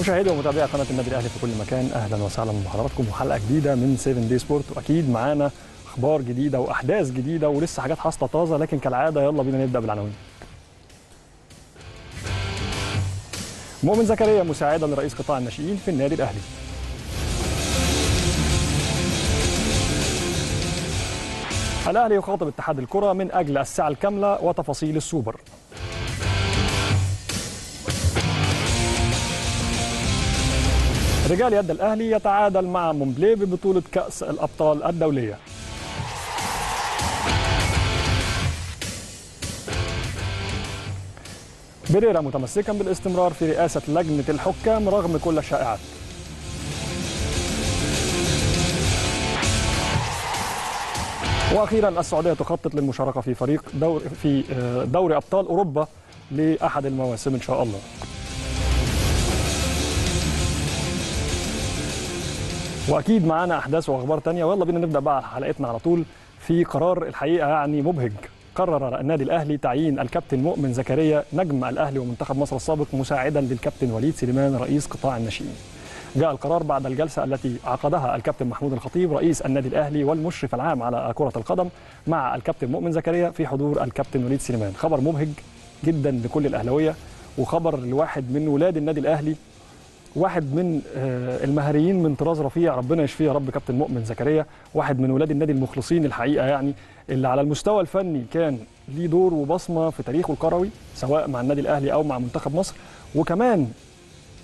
مشاهدي ومتابعي قناة النادي الأهلي في كل مكان أهلا وسهلا بحضراتكم وحلقة جديدة من 7 دي سبورت وأكيد معانا أخبار جديدة وأحداث جديدة ولسه حاجات حاصلة طازة لكن كالعادة يلا بينا نبدأ بالعناوين. مؤمن زكريا مساعدا لرئيس قطاع الناشئين في النادي الأهلي. الأهلي يخاطب اتحاد الكرة من أجل الساعة الكاملة وتفاصيل السوبر. رجال يد الأهلي يتعادل مع مومبلي ببطولة كأس الأبطال الدولية. بريرا متمسكا بالاستمرار في رئاسة لجنة الحكام رغم كل الشائعات. وأخيرا السعودية تخطط للمشاركة في فريق دور في دوري أبطال أوروبا لأحد المواسم إن شاء الله. واكيد معانا احداث واخبار تانية. ويلا بينا نبدأ بقى حلقتنا على طول في قرار الحقيقة يعني مبهج. قرر النادي الأهلي تعيين الكابتن مؤمن زكريا نجم الأهلي ومنتخب مصر السابق مساعدا للكابتن وليد سليمان رئيس قطاع الناشئين. جاء القرار بعد الجلسة التي عقدها الكابتن محمود الخطيب رئيس النادي الأهلي والمشرف العام على كرة القدم مع الكابتن مؤمن زكريا في حضور الكابتن وليد سليمان. خبر مبهج جدا لكل الأهلاوية وخبر لواحد من ولاد النادي الأهلي واحد من المهريين من طراز رفيع ربنا يشفيه يا رب كابتن مؤمن زكريا واحد من ولاد النادي المخلصين الحقيقة يعني اللي على المستوى الفني كان ليه دور وبصمة في تاريخه الكروي سواء مع النادي الأهلي أو مع منتخب مصر. وكمان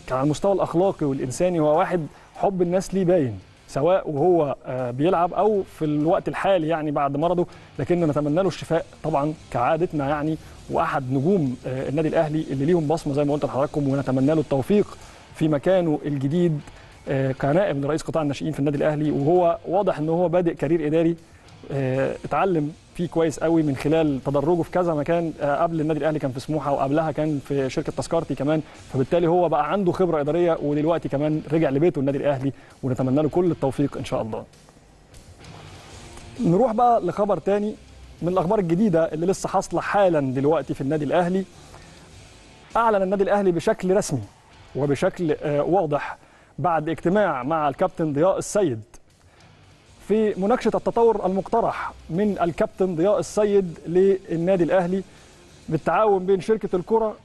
كان على المستوى الأخلاقي والإنساني هو واحد حب الناس ليه باين سواء وهو بيلعب أو في الوقت الحالي يعني بعد مرضه. لكن نتمنى له الشفاء طبعا كعادتنا يعني وأحد نجوم النادي الأهلي اللي ليهم بصمة زي ما قلت لحضراتكم ونتمنى له التوفيق في مكانه الجديد كنائب لرئيس قطاع الناشئين في النادي الأهلي وهو واضح إن هو بادئ كارير إداري اتعلم فيه كويس قوي من خلال تدرجه في كذا مكان قبل النادي الأهلي كان في سموحة وقبلها كان في شركة تذكرتي كمان فبالتالي هو بقى عنده خبرة إدارية ودلوقتي كمان رجع لبيته النادي الأهلي ونتمنى له كل التوفيق إن شاء الله. نروح بقى لخبر تاني من الأخبار الجديدة اللي لسه حاصلة حالا دلوقتي في النادي الأهلي. أعلن النادي الأهلي بشكل رسمي وبشكل واضح بعد اجتماع مع الكابتن ضياء السيد. في مناقشة التطور المقترح من الكابتن ضياء السيد للنادي الأهلي بالتعاون بين شركة الكرة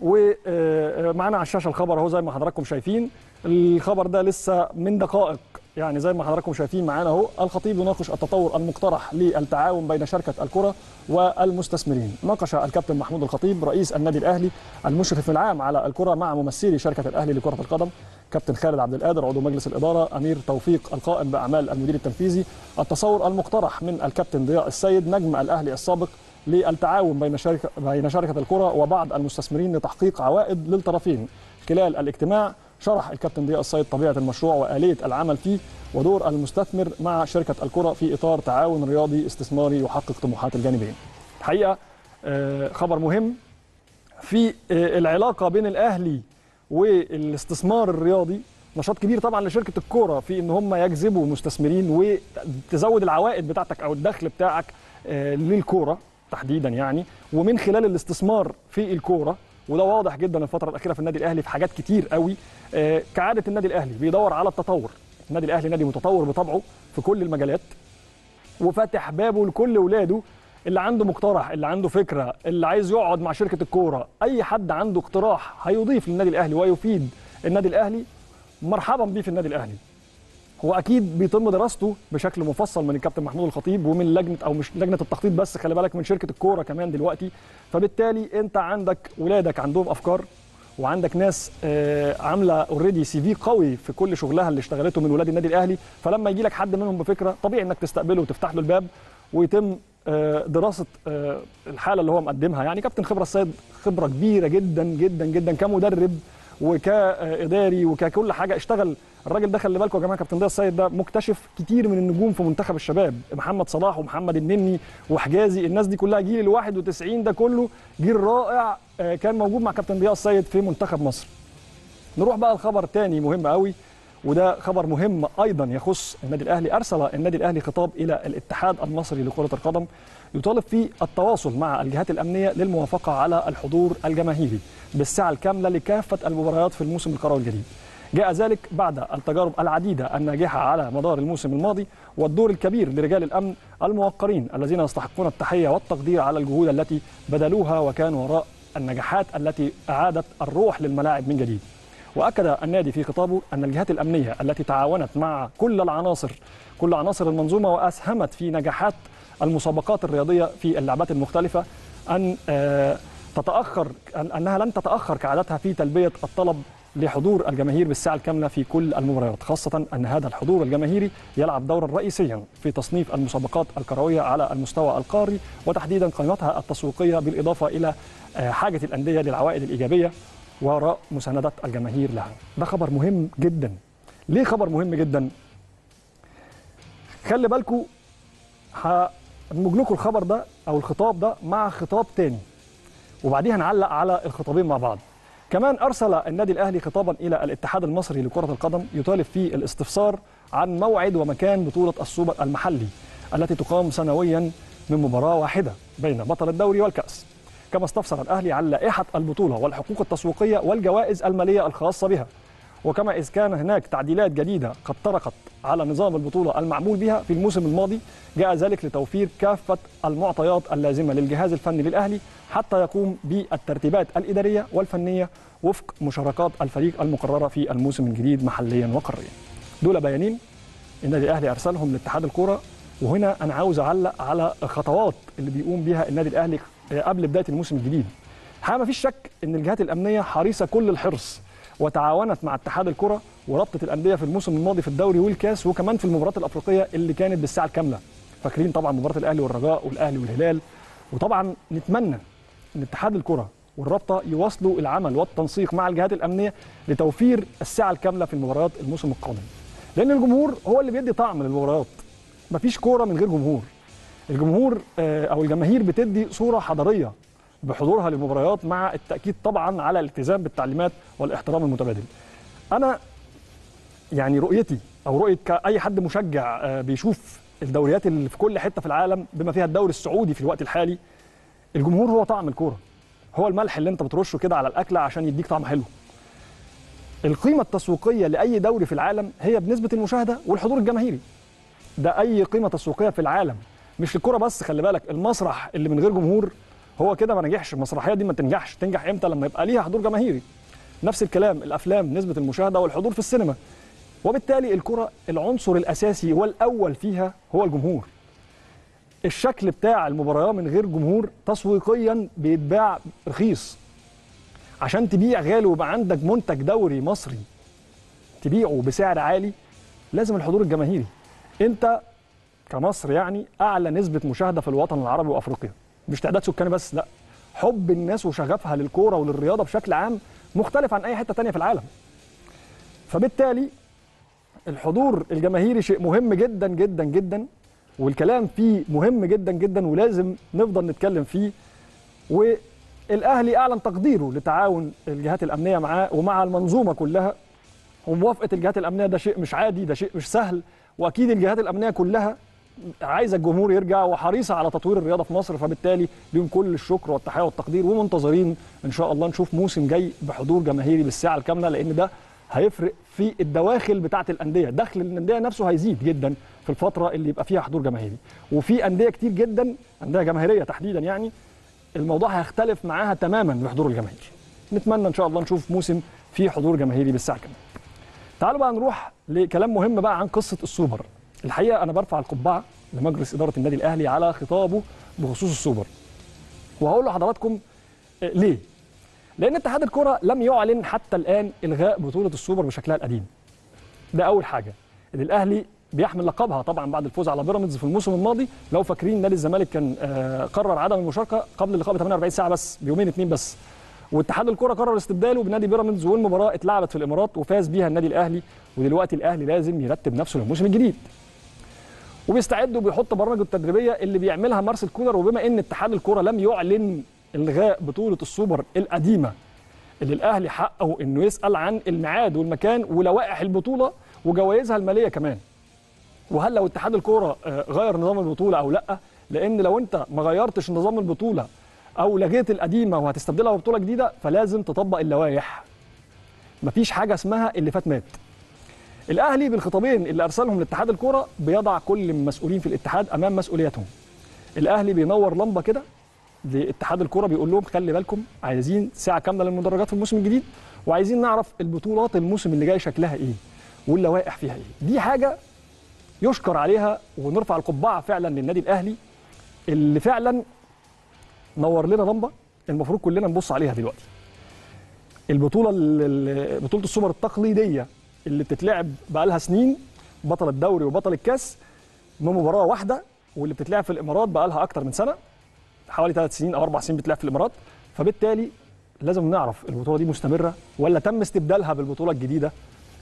ومعانا على الشاشة الخبر أهو زي ما حضراتكم شايفين. الخبر ده لسه من دقائق. يعني زي ما حضراتكم شايفين معانا اهو الخطيب يناقش التطور المقترح للتعاون بين شركة الكرة والمستثمرين. ناقش الكابتن محمود الخطيب رئيس النادي الأهلي المشرف العام على الكرة مع ممثلي شركة الأهلي لكرة القدم كابتن خالد عبد القادر عضو مجلس الإدارة أمير توفيق القائم بأعمال المدير التنفيذي التصور المقترح من الكابتن ضياء السيد نجم الأهلي السابق للتعاون بين شركه بين شركة الكرة وبعض المستثمرين لتحقيق عوائد للطرفين. خلال الاجتماع شرح الكابتن ضياء السيد طبيعة المشروع وآلية العمل فيه ودور المستثمر مع شركة الكرة في إطار تعاون رياضي استثماري يحقق طموحات الجانبين. الحقيقة خبر مهم في العلاقة بين الأهلي والاستثمار الرياضي نشاط كبير طبعا لشركة الكوره في إن هم يجذبوا مستثمرين وتزود العوائد بتاعتك أو الدخل بتاعك للكوره تحديدا يعني ومن خلال الاستثمار في الكوره وده واضح جدا الفترة الأخيرة في النادي الأهلي في حاجات كتير قوي. كعادة النادي الأهلي بيدور على التطور. النادي الأهلي نادي متطور بطبعه في كل المجالات وفاتح بابه لكل اولاده اللي عنده مقترح اللي عنده فكرة اللي عايز يقعد مع شركة الكورة. أي حد عنده اقتراح هيضيف للنادي الأهلي ويفيد النادي الأهلي مرحبا بيه في النادي الأهلي. هو أكيد بيتم دراسته بشكل مفصل من الكابتن محمود الخطيب ومن لجنة أو مش لجنة التخطيط بس خلي بالك من شركة الكورة كمان دلوقتي. فبالتالي أنت عندك ولادك عندهم أفكار وعندك ناس عاملة already CV قوي في كل شغلها اللي اشتغلته من ولاد النادي الأهلي. فلما يجي لك حد منهم بفكرة طبيعي إنك تستقبله وتفتح له الباب ويتم دراسة الحالة اللي هو مقدمها. يعني كابتن خبرة السيد خبرة كبيرة جدا جدا جدا كمدرب. وكإداري وككل حاجة اشتغل. الراجل ده خلي بالكم يا جماعة كابتن ضياء السيد ده مكتشف كتير من النجوم في منتخب الشباب. محمد صلاح ومحمد النني وحجازي الناس دي كلها جيل ال 91 ده كله جيل رائع كان موجود مع كابتن ضياء السيد في منتخب مصر. نروح بقى لخبر تاني مهم قوي وده خبر مهم أيضا يخص النادي الأهلي أرسل النادي الأهلي خطاب إلى الاتحاد المصري لكرة القدم يطالب فيه التواصل مع الجهات الأمنية للموافقة على الحضور الجماهيري بالسعه الكاملة لكافة المباريات في الموسم الكروي الجديد. جاء ذلك بعد التجارب العديدة الناجحة على مدار الموسم الماضي والدور الكبير لرجال الأمن الموقرين الذين يستحقون التحية والتقدير على الجهود التي بذلوها وكانوا وراء النجاحات التي أعادت الروح للملاعب من جديد. وأكد النادي في خطابه أن الجهات الأمنية التي تعاونت مع كل العناصر كل عناصر المنظومة وأسهمت في نجاحات المسابقات الرياضية في اللعبات المختلفة أن تتأخر أنها لن تتأخر كعادتها في تلبية الطلب لحضور الجماهير بالساعة الكاملة في كل المباريات خاصة أن هذا الحضور الجماهيري يلعب دورا رئيسيا في تصنيف المسابقات الكروية على المستوى القاري وتحديدا قيمتها التسويقية بالإضافة إلى حاجة الأندية للعوائد الإيجابية وراء مساندة الجماهير لها. ده خبر مهم جدا. ليه خبر مهم جدا؟ خلي بالكم هنمج لكم الخبر ده أو الخطاب ده مع خطاب تاني. وبعديها نعلق على الخطابين مع بعض. كمان أرسل النادي الأهلي خطابا إلى الاتحاد المصري لكرة القدم يطالب فيه الاستفسار عن موعد ومكان بطولة السوبر المحلي التي تقام سنويا من مباراة واحدة بين بطل الدوري والكأس. كما استفسر الأهلي عن لائحة البطولة والحقوق التسويقية والجوائز المالية الخاصة بها. وكما إذ كان هناك تعديلات جديدة قد طرقت على نظام البطولة المعمول بها في الموسم الماضي جاء ذلك لتوفير كافة المعطيات اللازمة للجهاز الفني للأهلي حتى يقوم بالترتيبات الإدارية والفنية وفق مشاركات الفريق المقررة في الموسم الجديد محليا وقاريا. دول بيانين النادي الأهلي أرسلهم لاتحاد الكرة وهنا أنا عاوز أعلق على الخطوات اللي بيقوم بها النادي الأهلي قبل بداية الموسم الجديد. الحقيقة ما فيش شك أن الجهات الأمنية حريصة كل الحرص وتعاونت مع اتحاد الكرة ورابطة الأندية في الموسم الماضي في الدوري والكاس وكمان في المباريات الأفريقية اللي كانت بالساعة الكاملة. فاكرين طبعا مباراة الأهلي والرجاء والأهلي والهلال. وطبعا نتمنى إن اتحاد الكرة والرابطة يواصلوا العمل والتنسيق مع الجهات الأمنية لتوفير الساعة الكاملة في المباريات الموسم القادم. لأن الجمهور هو اللي بيدي طعم للمباريات. مفيش كورة من غير جمهور. الجمهور أو الجماهير بتدي صورة حضارية بحضورها للمباريات مع التأكيد طبعا على الالتزام بالتعليمات والاحترام المتبادل. أنا يعني رؤيتي أو رؤية كأي حد مشجع بيشوف الدوريات اللي في كل حتة في العالم بما فيها الدوري السعودي في الوقت الحالي الجمهور هو طعم الكورة. هو الملح اللي أنت بترشه كده على الأكلة عشان يديك طعم حلو. القيمة التسويقية لأي دوري في العالم هي بنسبة المشاهدة والحضور الجماهيري. ده أي قيمة تسويقية في العالم مش الكوره بس خلي بالك المسرح اللي من غير جمهور هو كده ما نجحش. المسرحية دي ما تنجحش. تنجح إمتى؟ لما يبقى ليها حضور جماهيري. نفس الكلام الأفلام نسبة المشاهدة والحضور في السينما. وبالتالي الكرة العنصر الأساسي والأول فيها هو الجمهور. الشكل بتاع المباراه من غير جمهور تسويقيا بيتباع رخيص. عشان تبيع غالي ويبقى عندك منتج دوري مصري تبيعه بسعر عالي لازم الحضور الجماهيري. انت كمصر يعني أعلى نسبة مشاهدة في الوطن العربي وأفريقيا. مش تعداد سكاني بس لأ. حب الناس وشغفها للكورة وللرياضة بشكل عام مختلف عن أي حتة تانية في العالم. فبالتالي الحضور الجماهيري شيء مهم جدا جدا جدا والكلام فيه مهم جدا جدا ولازم نفضل نتكلم فيه. والأهلي أعلن تقديره لتعاون الجهات الأمنية معاه ومع المنظومة كلها. وموافقة الجهات الأمنية ده شيء مش عادي ده شيء مش سهل. وأكيد الجهات الأمنية كلها عايزه الجمهور يرجع وحريصة على تطوير الرياضة في مصر فبالتالي ليهم كل الشكر والتحية والتقدير ومنتظرين إن شاء الله نشوف موسم جاي بحضور جماهيري بالساعة الكاملة لأن ده هيفرق في الدواخل بتاعة الأندية. دخل الأندية نفسه هيزيد جدا في الفترة اللي يبقى فيها حضور جماهيري. وفي أندية كتير جدا أندية جماهيرية تحديدا يعني الموضوع هيختلف معاها تماما بحضور الجماهير. نتمنى إن شاء الله نشوف موسم فيه حضور جماهيري بالساعة كامله تعالوا بقى نروح لكلام مهم بقى عن قصة السوبر. الحقيقة أنا برفع القبعة لمجلس إدارة النادي الأهلي على خطابه بخصوص السوبر. وهقول لحضراتكم ليه؟ لأن اتحاد الكرة لم يعلن حتى الآن إلغاء بطولة السوبر بشكلها القديم. ده أول حاجة. إن الأهلي بيحمل لقبها طبعا بعد الفوز على بيراميدز في الموسم الماضي. لو فاكرين نادي الزمالك كان قرر عدم المشاركة قبل اللقاء ب 48 ساعة بس بيومين اثنين بس. واتحاد الكرة قرر استبداله بنادي بيراميدز والمباراة اتلعبت في الإمارات وفاز بيها النادي الأهلي. ودلوقتي الأهلي لازم يرتب نفسه للموسم الجديد. وبيستعد وبيحط برامجه التدريبية اللي بيعملها مارسيل كولر. وبما إن اتحاد الكره لم يعلن إلغاء بطولة السوبر القديمة اللي الأهلي حقه إنه يسأل عن الميعاد والمكان ولوائح البطولة وجوائزها المالية كمان. وهل لو اتحاد الكورة آه، غير نظام البطولة أو لأ؟ لأن لو أنت ما غيرتش نظام البطولة أو لغيت القديمة وهتستبدلها ببطولة جديدة فلازم تطبق اللوائح. مفيش حاجة اسمها اللي فات مات. الأهلي بالخطابين اللي أرسلهم لاتحاد الكورة بيضع كل المسؤولين في الاتحاد أمام مسؤولياتهم. الأهلي بينور لمبة كده لاتحاد الكورة بيقول لهم خلي بالكم عايزين ساعة كاملة للمدرجات في الموسم الجديد وعايزين نعرف البطولات الموسم اللي جاي شكلها إيه واللوائح فيها إيه. دي حاجة يشكر عليها ونرفع القبعة فعلا للنادي الأهلي اللي فعلا نور لنا لمبة المفروض كلنا نبص عليها دلوقتي. البطولة ال- ال- بطولة السوبر التقليدية اللي بتتلعب بقالها سنين بطل الدوري وبطل الكاس من مباراة واحدة واللي بتتلعب في الإمارات بقالها أكتر من سنة حوالي ثلاث سنين أو أربع سنين بتلعب في الإمارات. فبالتالي لازم نعرف البطولة دي مستمرة ولا تم استبدالها بالبطولة الجديدة.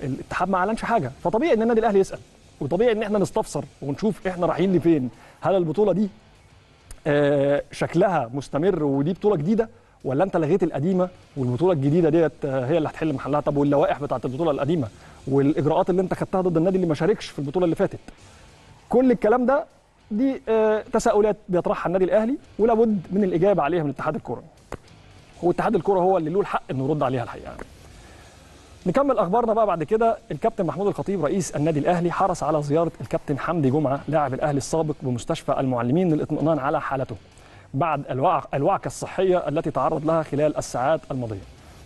الاتحاد ما أعلنش حاجة. فطبيعي إن النادي الأهلي يسأل وطبيعي إن إحنا نستفسر ونشوف إحنا رايحين لفين. هل البطولة دي آه، شكلها مستمر ودي بطولة جديدة؟ ولا انت لغيت القديمة والبطولة الجديدة ديت آه، هي اللي هتحل محلها؟ طب واللوائح بتاعت البطولة القديمة والإجراءات اللي انت خدتها ضد النادي اللي ما شاركش في البطولة اللي فاتت. كل الكلام ده دي آه، تساؤلات بيطرحها النادي الأهلي ولابد من الإجابة عليها من اتحاد الكره هو اتحاد الكره هو اللي له الحق إنه يرد عليها الحقيقة. نكمل أخبارنا بقى بعد كده. الكابتن محمود الخطيب رئيس النادي الأهلي حرص على زيارة الكابتن حمدي جمعة لاعب الأهلي السابق بمستشفى المعلمين للاطمئنان على حالته. بعد الوع- الوعكة الصحية التي تعرض لها خلال الساعات الماضية.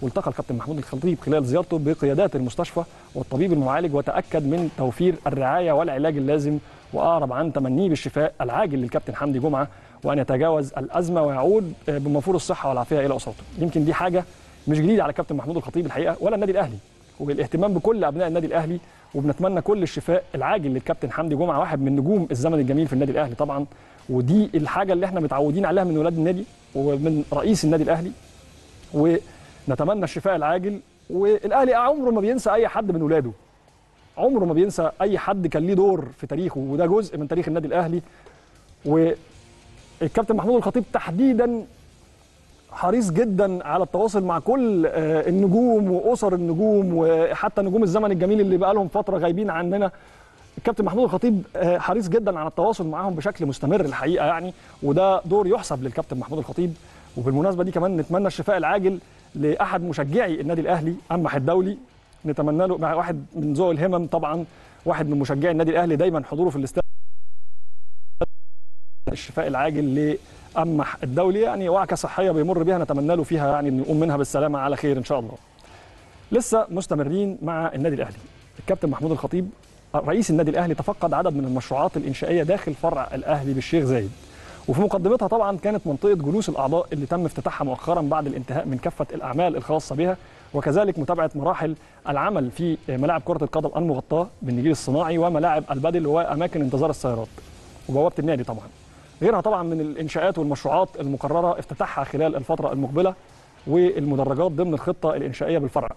والتقى الكابتن محمود الخطيب خلال زيارته بقيادات المستشفى والطبيب المعالج وتأكد من توفير الرعاية والعلاج اللازم وأعرب عن تمنيه بالشفاء العاجل للكابتن حمدي جمعة وأن يتجاوز الأزمة ويعود بموفور الصحة والعافية إلى أسرته. يمكن دي حاجة مش جديدة على الكابتن محمود الخطيب الحقيقة ولا النادي الأهلي. وبالاهتمام بكل أبناء النادي الأهلي وبنتمنى كل الشفاء العاجل للكابتن حمدي جمعة واحد من نجوم الزمن الجميل في النادي الأهلي طبعا. ودي الحاجة اللي إحنا متعودين عليها من ولاد النادي ومن رئيس النادي الأهلي. ونتمنى الشفاء العاجل. والأهلي عمره ما بينسى أي حد من ولاده. عمره ما بينسى أي حد كان ليه دور في تاريخه. وده جزء من تاريخ النادي الأهلي. والكابتن محمود الخطيب تحديدا حريص جدا على التواصل مع كل آه، النجوم وأسر النجوم وحتى نجوم الزمن الجميل اللي بقى لهم فترة غايبين عننا. الكابتن محمود الخطيب آه، حريص جدا على التواصل معاهم بشكل مستمر الحقيقة يعني وده دور يحسب للكابتن محمود الخطيب وبالمناسبة دي كمان نتمنى الشفاء العاجل لأحد مشجعي النادي الأهلي أمح الدولي نتمنى له مع واحد من ذوي الهمم طبعا واحد من مشجعي النادي الأهلي دايما حضوره في الاستاد الشفاء العاجل لأمح الدولي يعني وعكة صحية بيمر بيها نتمنى له فيها يعني إنه يقوم منها بالسلامة على خير إن شاء الله. لسه مستمرين مع النادي الأهلي. الكابتن محمود الخطيب رئيس النادي الأهلي تفقد عدد من المشروعات الإنشائية داخل فرع الأهلي بالشيخ زايد. وفي مقدمتها طبعا كانت منطقة جلوس الأعضاء اللي تم افتتاحها مؤخرا بعد الانتهاء من كافة الأعمال الخاصة بها وكذلك متابعة مراحل العمل في ملاعب كرة القدم المغطاة بالنجيل الصناعي وملاعب البدل وأماكن انتظار السيارات وبوابة النادي طبعا. غيرها طبعا من الإنشاءات والمشروعات المقررة افتتاحها خلال الفترة المقبلة والمدرجات ضمن الخطة الإنشائية بالفرع.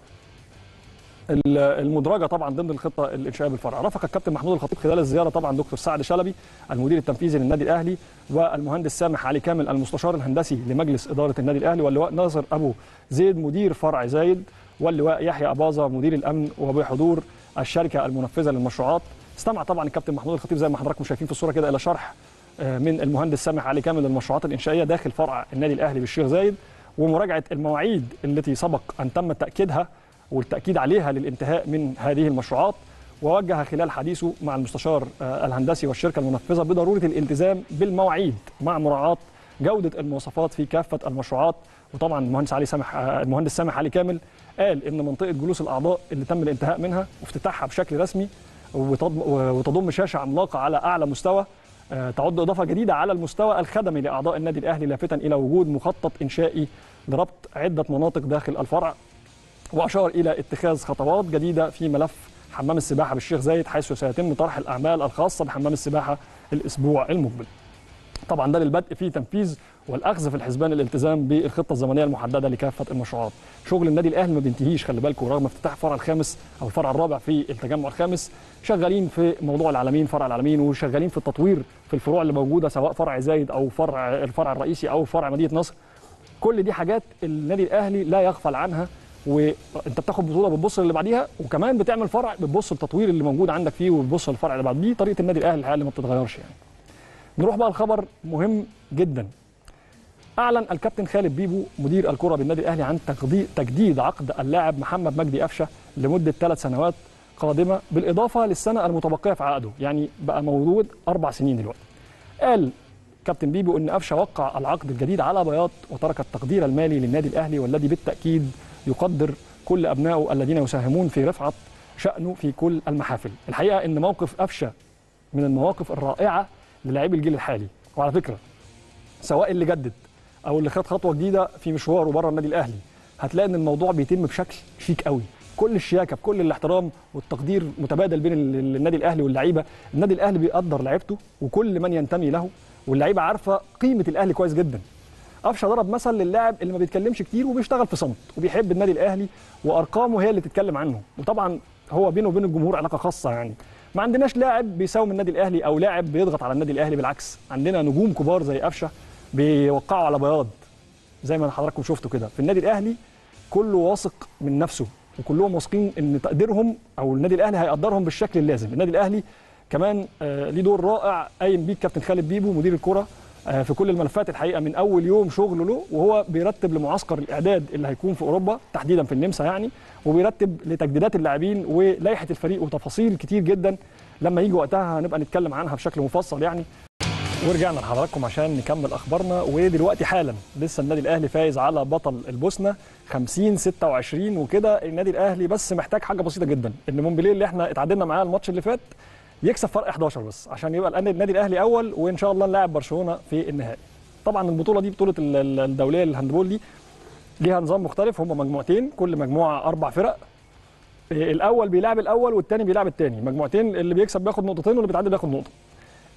ال- المدرجة طبعا ضمن الخطة الانشائيه بالفرع، رافق الكابتن محمود الخطيب خلال الزيارة طبعا دكتور سعد شلبي المدير التنفيذي للنادي الأهلي والمهندس سامح علي كامل المستشار الهندسي لمجلس إدارة النادي الأهلي واللواء ناصر أبو زيد مدير فرع زايد واللواء يحيى أباظة مدير الأمن وبحضور الشركة المنفذة للمشروعات. استمع طبعا الكابتن محمود الخطيب زي ما حضراتكم شايفين في الصورة كده إلى شرح آه، من المهندس سامح علي كامل للمشروعات الإنشائية داخل فرع النادي الأهلي بالشيخ زايد ومراجعة المواعيد التي سبق أن تم تأكيدها والتأكيد عليها للانتهاء من هذه المشروعات ووجه خلال حديثه مع المستشار آه، الهندسي والشركة المنفذة بضرورة الالتزام بالمواعيد مع مراعاة جودة المواصفات في كافة المشروعات. وطبعا المهندس علي سامح آه، المهندس سامح علي كامل قال إن منطقة جلوس الأعضاء اللي تم الانتهاء منها وافتتاحها بشكل رسمي وتضم- شاشة عملاقة على أعلى مستوى آه، تعد إضافة جديدة على المستوى الخدمي لأعضاء النادي الأهلي لافتا إلى وجود مخطط إنشائي لربط عدة مناطق داخل الفرع. وأشار إلى اتخاذ خطوات جديدة في ملف حمام السباحة بالشيخ زايد حيث سيتم طرح الأعمال الخاصة بحمام السباحة الأسبوع المقبل. طبعا ده للبدء في تنفيذ والأخذ في الحسبان الالتزام بالخطة الزمنية المحددة لكافة المشروعات. شغل النادي الأهلي ما بينتهيش خلي بالكم رغم افتتاح الفرع الخامس أو الفرع الرابع في التجمع الخامس شغالين في موضوع العالمين فرع العالمين وشغالين في التطوير في الفروع اللي موجودة سواء فرع زايد أو فرع الفرع الرئيسي أو فرع مدينة نصر. كل دي حاجات النادي الأهلي لا يغفل عنها وانت بتاخد بطوله بتبص للي بعديها وكمان بتعمل فرع بتبص للتطوير اللي موجود عندك فيه وبتبص للفرع اللي بعد دي طريقة النادي الأهلي الحقيقة اللي ما بتتغيرش يعني. نروح بقى الخبر مهم جدا. أعلن الكابتن خالد بيبو مدير الكرة بالنادي الأهلي عن تجديد عقد اللاعب محمد مجدي قفشة لمدة ثلاث سنوات قادمة بالإضافة للسنة المتبقية في عقده. يعني بقى موجود أربع سنين دلوقتي. قال كابتن بيبو إن قفشة وقع العقد الجديد على بياض وترك التقدير المالي للنادي الأهلي والذي بالتأكيد يقدر كل أبنائه الذين يساهمون في رفعه شأنه في كل المحافل. الحقيقة إن موقف قفشة من المواقف الرائعة للاعبي الجيل الحالي. وعلى فكرة سواء اللي جدد أو اللي خد خطوة جديدة في مشواره بره النادي الأهلي هتلاقي إن الموضوع بيتم بشكل شيك قوي. كل الشياكة بكل الاحترام والتقدير متبادل بين النادي الأهلي واللعيبة النادي الأهلي بيقدر لعيبته وكل من ينتمي له واللعيبة عارفة قيمة الأهلي كويس جدا. قفشه ضرب مثل للاعب اللي ما بيتكلمش كتير وبيشتغل في صمت وبيحب النادي الأهلي وأرقامه هي اللي تتكلم عنه. وطبعا هو بينه وبين الجمهور علاقة خاصة يعني. ما عندناش لاعب بيساوم النادي الأهلي أو لاعب بيضغط على النادي الأهلي بالعكس. عندنا نجوم كبار زي قفشة بيوقعوا على بياض زي ما حضراتكم شفتوا كده. في النادي الأهلي كله واثق من نفسه وكلهم واثقين إن تقديرهم أو النادي الأهلي هيقدرهم بالشكل اللازم. النادي الأهلي كمان آه ليه دور رائع قايم بيه الكابتن خالد بيبو مدير الكرة. في كل الملفات الحقيقة من أول يوم شغله له وهو بيرتب لمعسكر الإعداد اللي هيكون في أوروبا تحديدا في النمسا يعني وبيرتب لتجديدات اللاعبين ولائحة الفريق وتفاصيل كتير جدا. لما يجي وقتها هنبقى نتكلم عنها بشكل مفصل يعني. ورجعنا لحضراتكم عشان نكمل أخبارنا. ودلوقتي حالا لسه النادي الأهلي فايز على بطل البوسنة 50 26 وكده. النادي الأهلي بس محتاج حاجة بسيطة جدا. إن مونبليه اللي إحنا اتعادلنا معاه الماتش اللي فات يكسب فرق 11 بس عشان يبقى النادي الأهلي أول وإن شاء الله نلاعب برشلونة في النهائي. طبعا البطولة دي بطولة الدولية للهاندبول دي ليها نظام مختلف هم مجموعتين كل مجموعة أربع فرق. الأول بيلعب الأول والثاني بيلعب الثاني مجموعتين اللي بيكسب بياخد نقطتين واللي بيتعادل بياخد نقطة.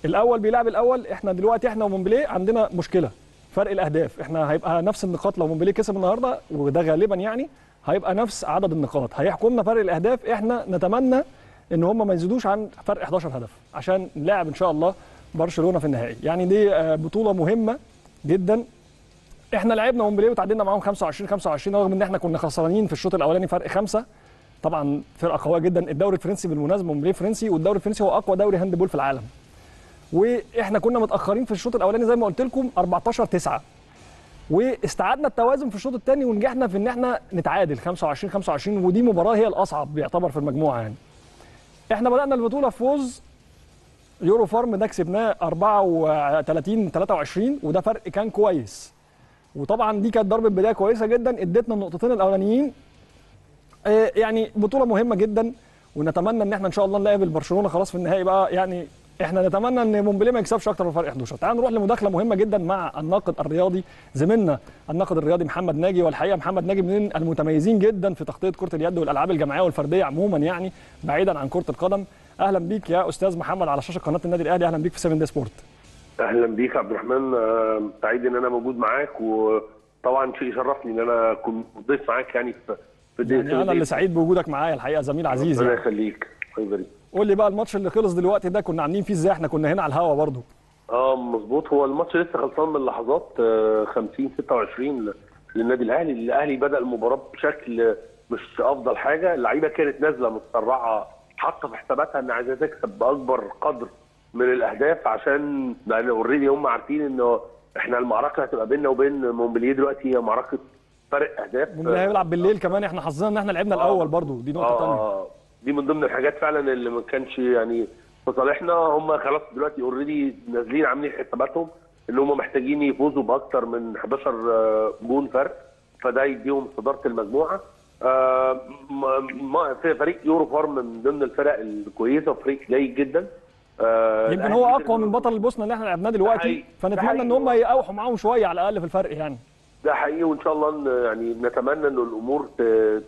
الأول بيلعب الأول إحنا دلوقتي إحنا ومونبليه عندنا مشكلة فرق الأهداف. إحنا هيبقى نفس النقاط لو مونبليه كسب النهارده وده غالبا يعني هيبقى نفس عدد النقاط. هيحكمنا فرق الأهداف إحنا نتمنى إن هم ما يزيدوش عن فرق 11 هدف عشان نلاعب إن شاء الله برشلونة في النهائي. يعني دي بطولة مهمة جدا. إحنا لعبنا مونبليه وتعادلنا معاهم 25 25 رغم إن إحنا كنا خسرانين في الشوط الأولاني فرق خمسة. طبعا فرقة قوية جدا. الدوري الفرنسي بالمناسبة مونبليه فرنسي والدوري الفرنسي هو أقوى دوري هاندبول في العالم. وإحنا كنا متأخرين في الشوط الأولاني زي ما قلت لكم 14 9 واستعدنا التوازن في الشوط الثاني ونجحنا في إن إحنا نتعادل 25 25 ودي مباراة هي الأصعب بيعتبر في المجموعة يعني. إحنا بدأنا البطولة فوز يورو فارم ده كسبناه 34 23 وده فرق كان كويس. وطبعا دي كانت ضربة بداية كويسة جدا ادتنا النقطتين الأولانيين. آه يعني بطولة مهمة جدا ونتمنى إن إحنا إن شاء الله نلاعب برشلونه خلاص في النهائي بقى يعني إحنا نتمنى إن مونبليه ما يكسبش أكتر من فرق 11 تعالوا نروح لمداخلة مهمة جدا مع الناقد الرياضي. زميلنا الناقد الرياضي محمد ناجي والحقيقة محمد ناجي من المتميزين جدا في تغطية كرة اليد والألعاب الجماعية والفردية عموما يعني بعيدا عن كرة القدم. أهلا بيك يا أستاذ محمد على شاشة قناة النادي الأهلي. أهلا بيك في 7 دي سبورت. أهلا بيك يا عبد الرحمن. سعيد إن أنا موجود معاك وطبعا شيء يشرفني إن أنا اكون ضيف معاك يعني في في يعني أنا اللي سعيد بوجودك معايا الحقيقة زميل عزيز ربنا يخليك. الله يبارك. قول لي بقى الماتش اللي خلص دلوقتي ده كنا عاملين فيه إزاي؟ إحنا كنا هنا على الهوا برضو آه مظبوط. هو الماتش لسه خلصان من لحظات 50 26 للنادي الأهلي. الأهلي بدأ المباراة بشكل مش أفضل حاجة. اللعيبة كانت نازلة متسرعة حاطه في حساباتها إن عايزة تكسب بأكبر قدر من الأهداف عشان لأن اوريدي هم عارفين إنه إحنا المعركة هتبقى بيننا وبين مونبليه دلوقتي. هي معركة فرق أهداف. مونبليه هيلعب بالليل كمان. إحنا حظنا إن إحنا لعبنا آه. الأول برضو دي نقطة ثانية آه دي من ضمن الحاجات فعلا اللي ما كانش يعني في صالحنا. هم خلاص دلوقتي already نازلين عاملين حساباتهم ان هم محتاجين يفوزوا باكثر من 11 جون فرق. فده يديهم صدارة المجموعة. آه في فريق يورو فارم من ضمن الفرق الكويسة وفريق جيد جدا. آه يمكن هو أقوى من بطل البوسنه اللي إحنا لعبناه دلوقتي. فنتمنى إن هم يقاوحوا معاهم شوية على الأقل في الفرق يعني. ده حقيقي وإن شاء الله يعني نتمنى إن الأمور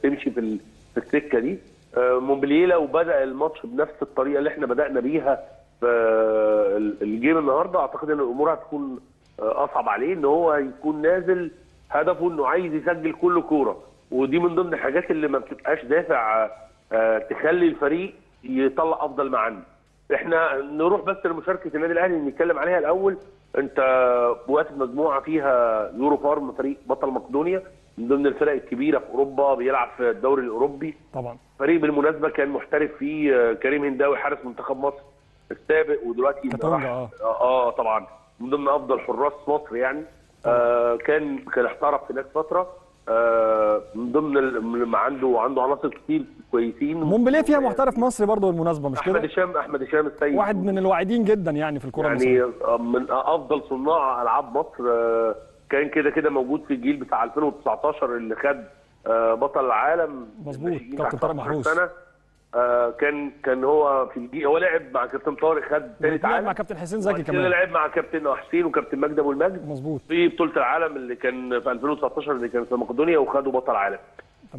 تمشي في في السكة دي. مونبليه لو بدا الماتش بنفس الطريقة اللي إحنا بدأنا بيها في الجيم النهارده. أعتقد إن الأمور هتكون أصعب عليه إن هو هيكون نازل هدفه إنه عايز يسجل كل كورة. ودي من ضمن الحاجات اللي ما بتبقاش دافع تخلي الفريق يطلع أفضل ما عنده. إحنا نروح بس لمشاركة النادي الأهلي نتكلم عليها الأول. أنت واقف مجموعة فيها يورو فارم فريق بطل مقدونيا. من ضمن الفرق الكبيرة في أوروبا بيلعب في الدوري الأوروبي. طبعا. فريق بالمناسبة كان محترف فيه آه، كريم هنداوي حارس منتخب مصر السابق ودلوقتي راح- آه. آه طبعا. من ضمن أفضل حراس مصر يعني. آه كان كان احترف هناك فترة. آه من ضمن عنده عنده عناصر كتير كويسين. مومبليه فيها محترف مصري برضه بالمناسبة مش أحمد كده هشام أحمد هشام السيد. واحد من الواعدين جدا يعني في الكرة المصرية. يعني من أفضل صناع ألعاب مصر آه، كان كده كده موجود في الجيل بتاع 2019 اللي خد آه، بطل العالم. مظبوط، كابتن طارق 19 محروس. سنة. آه، كان كان هو في الجيل هو لعب مع كابتن طارق خد ثالث لعب عالم. مع كابتن حسين زكي كمان. لعب مع كابتن حسين وكابتن مجدي أبو المجد. مظبوط. في بطولة العالم اللي كان في 2019 اللي كان في مقدونيا وخدوا بطل عالم.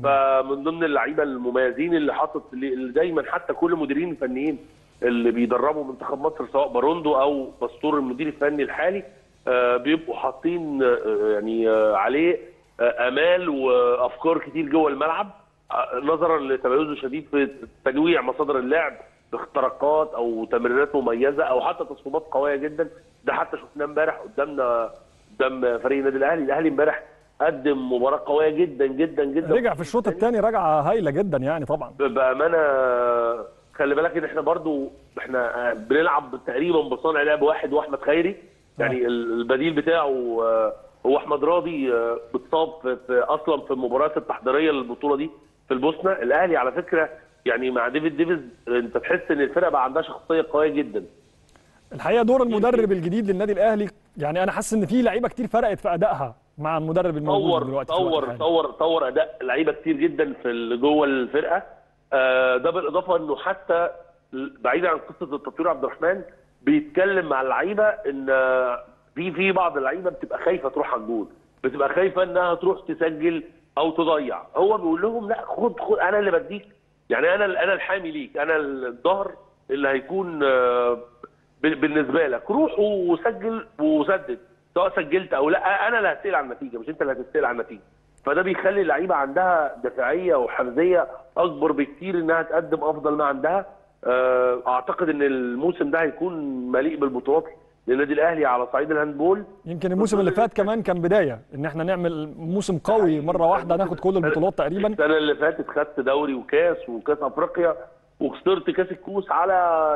فمن ضمن اللعيبة المميزين اللي حاطط اللي دايما حتى كل المديرين الفنيين اللي بيدربوا منتخب مصر سواء باروندو أو باسطور المدير الفني الحالي بيبقوا حاطين آه، يعني آه، عليه آه، آمال وأفكار كتير جوه الملعب آه، نظرا لتميزه الشديد في تنويع مصادر اللعب باختراقات أو تمريرات مميزة أو حتى تصويبات قوية جدا. ده حتى شفناه امبارح قدامنا قدام فريق النادي الأهلي. الأهلي امبارح قدم مباراة قوية جدا جدا جدا. رجع في الشوط الثاني رجعة هايلة جدا يعني طبعا. بأمانة خلي بالك إن إحنا برضو إحنا بنلعب تقريبا بصانع لعب واحد وأحمد خيري. يعني البديل بتاعه آه، هو أحمد راضي آه، اتصاب في في- أصلا في المباريات التحضيرية للبطولة دي في البوسنة. الأهلي على فكرة يعني مع ديفيد ديفيز أنت تحس إن الفرقة بقى عندها شخصية قوية جدا. الحقيقة دور المدرب الجديد للنادي الأهلي يعني أنا حاسس إن في لعيبة كتير فرقت في أدائها مع المدرب الموجود طور دلوقتي طور. طور طور أداء لعيبة كتير جدا في جوه الفرقة. آه، ده بالإضافة إنه حتى بعيدا عن قصة التطوير عبد الرحمن بيتكلم مع اللعيبة إن في في بعض اللعيبة بتبقى خايفة تروح على الجول بتبقى خايفة إنها تروح تسجل أو تضيع. هو بيقول لهم لا خد خد أنا اللي بديك. يعني أنا أنا الحامي ليك. أنا الظهر اللي هيكون آه، بالنسبة لك. روح وسجل وسدد. سواء سجلت أو لا. أنا اللي هتسال عن النتيجة مش أنت اللي هتسال عن النتيجة. فده بيخلي اللعيبة عندها دفاعية وحرزيه أكبر بكتير إنها تقدم أفضل ما عندها. أعتقد إن الموسم ده هيكون مليء بالبطولات للنادي الأهلي على صعيد الهاندبول. يمكن الموسم اللي فات كمان كان بداية إن إحنا نعمل موسم قوي مرة واحدة ناخد كل البطولات تقريبا. السنة اللي فاتت خدت دوري وكاس وكاس أفريقيا وخسرت كاس الكوس على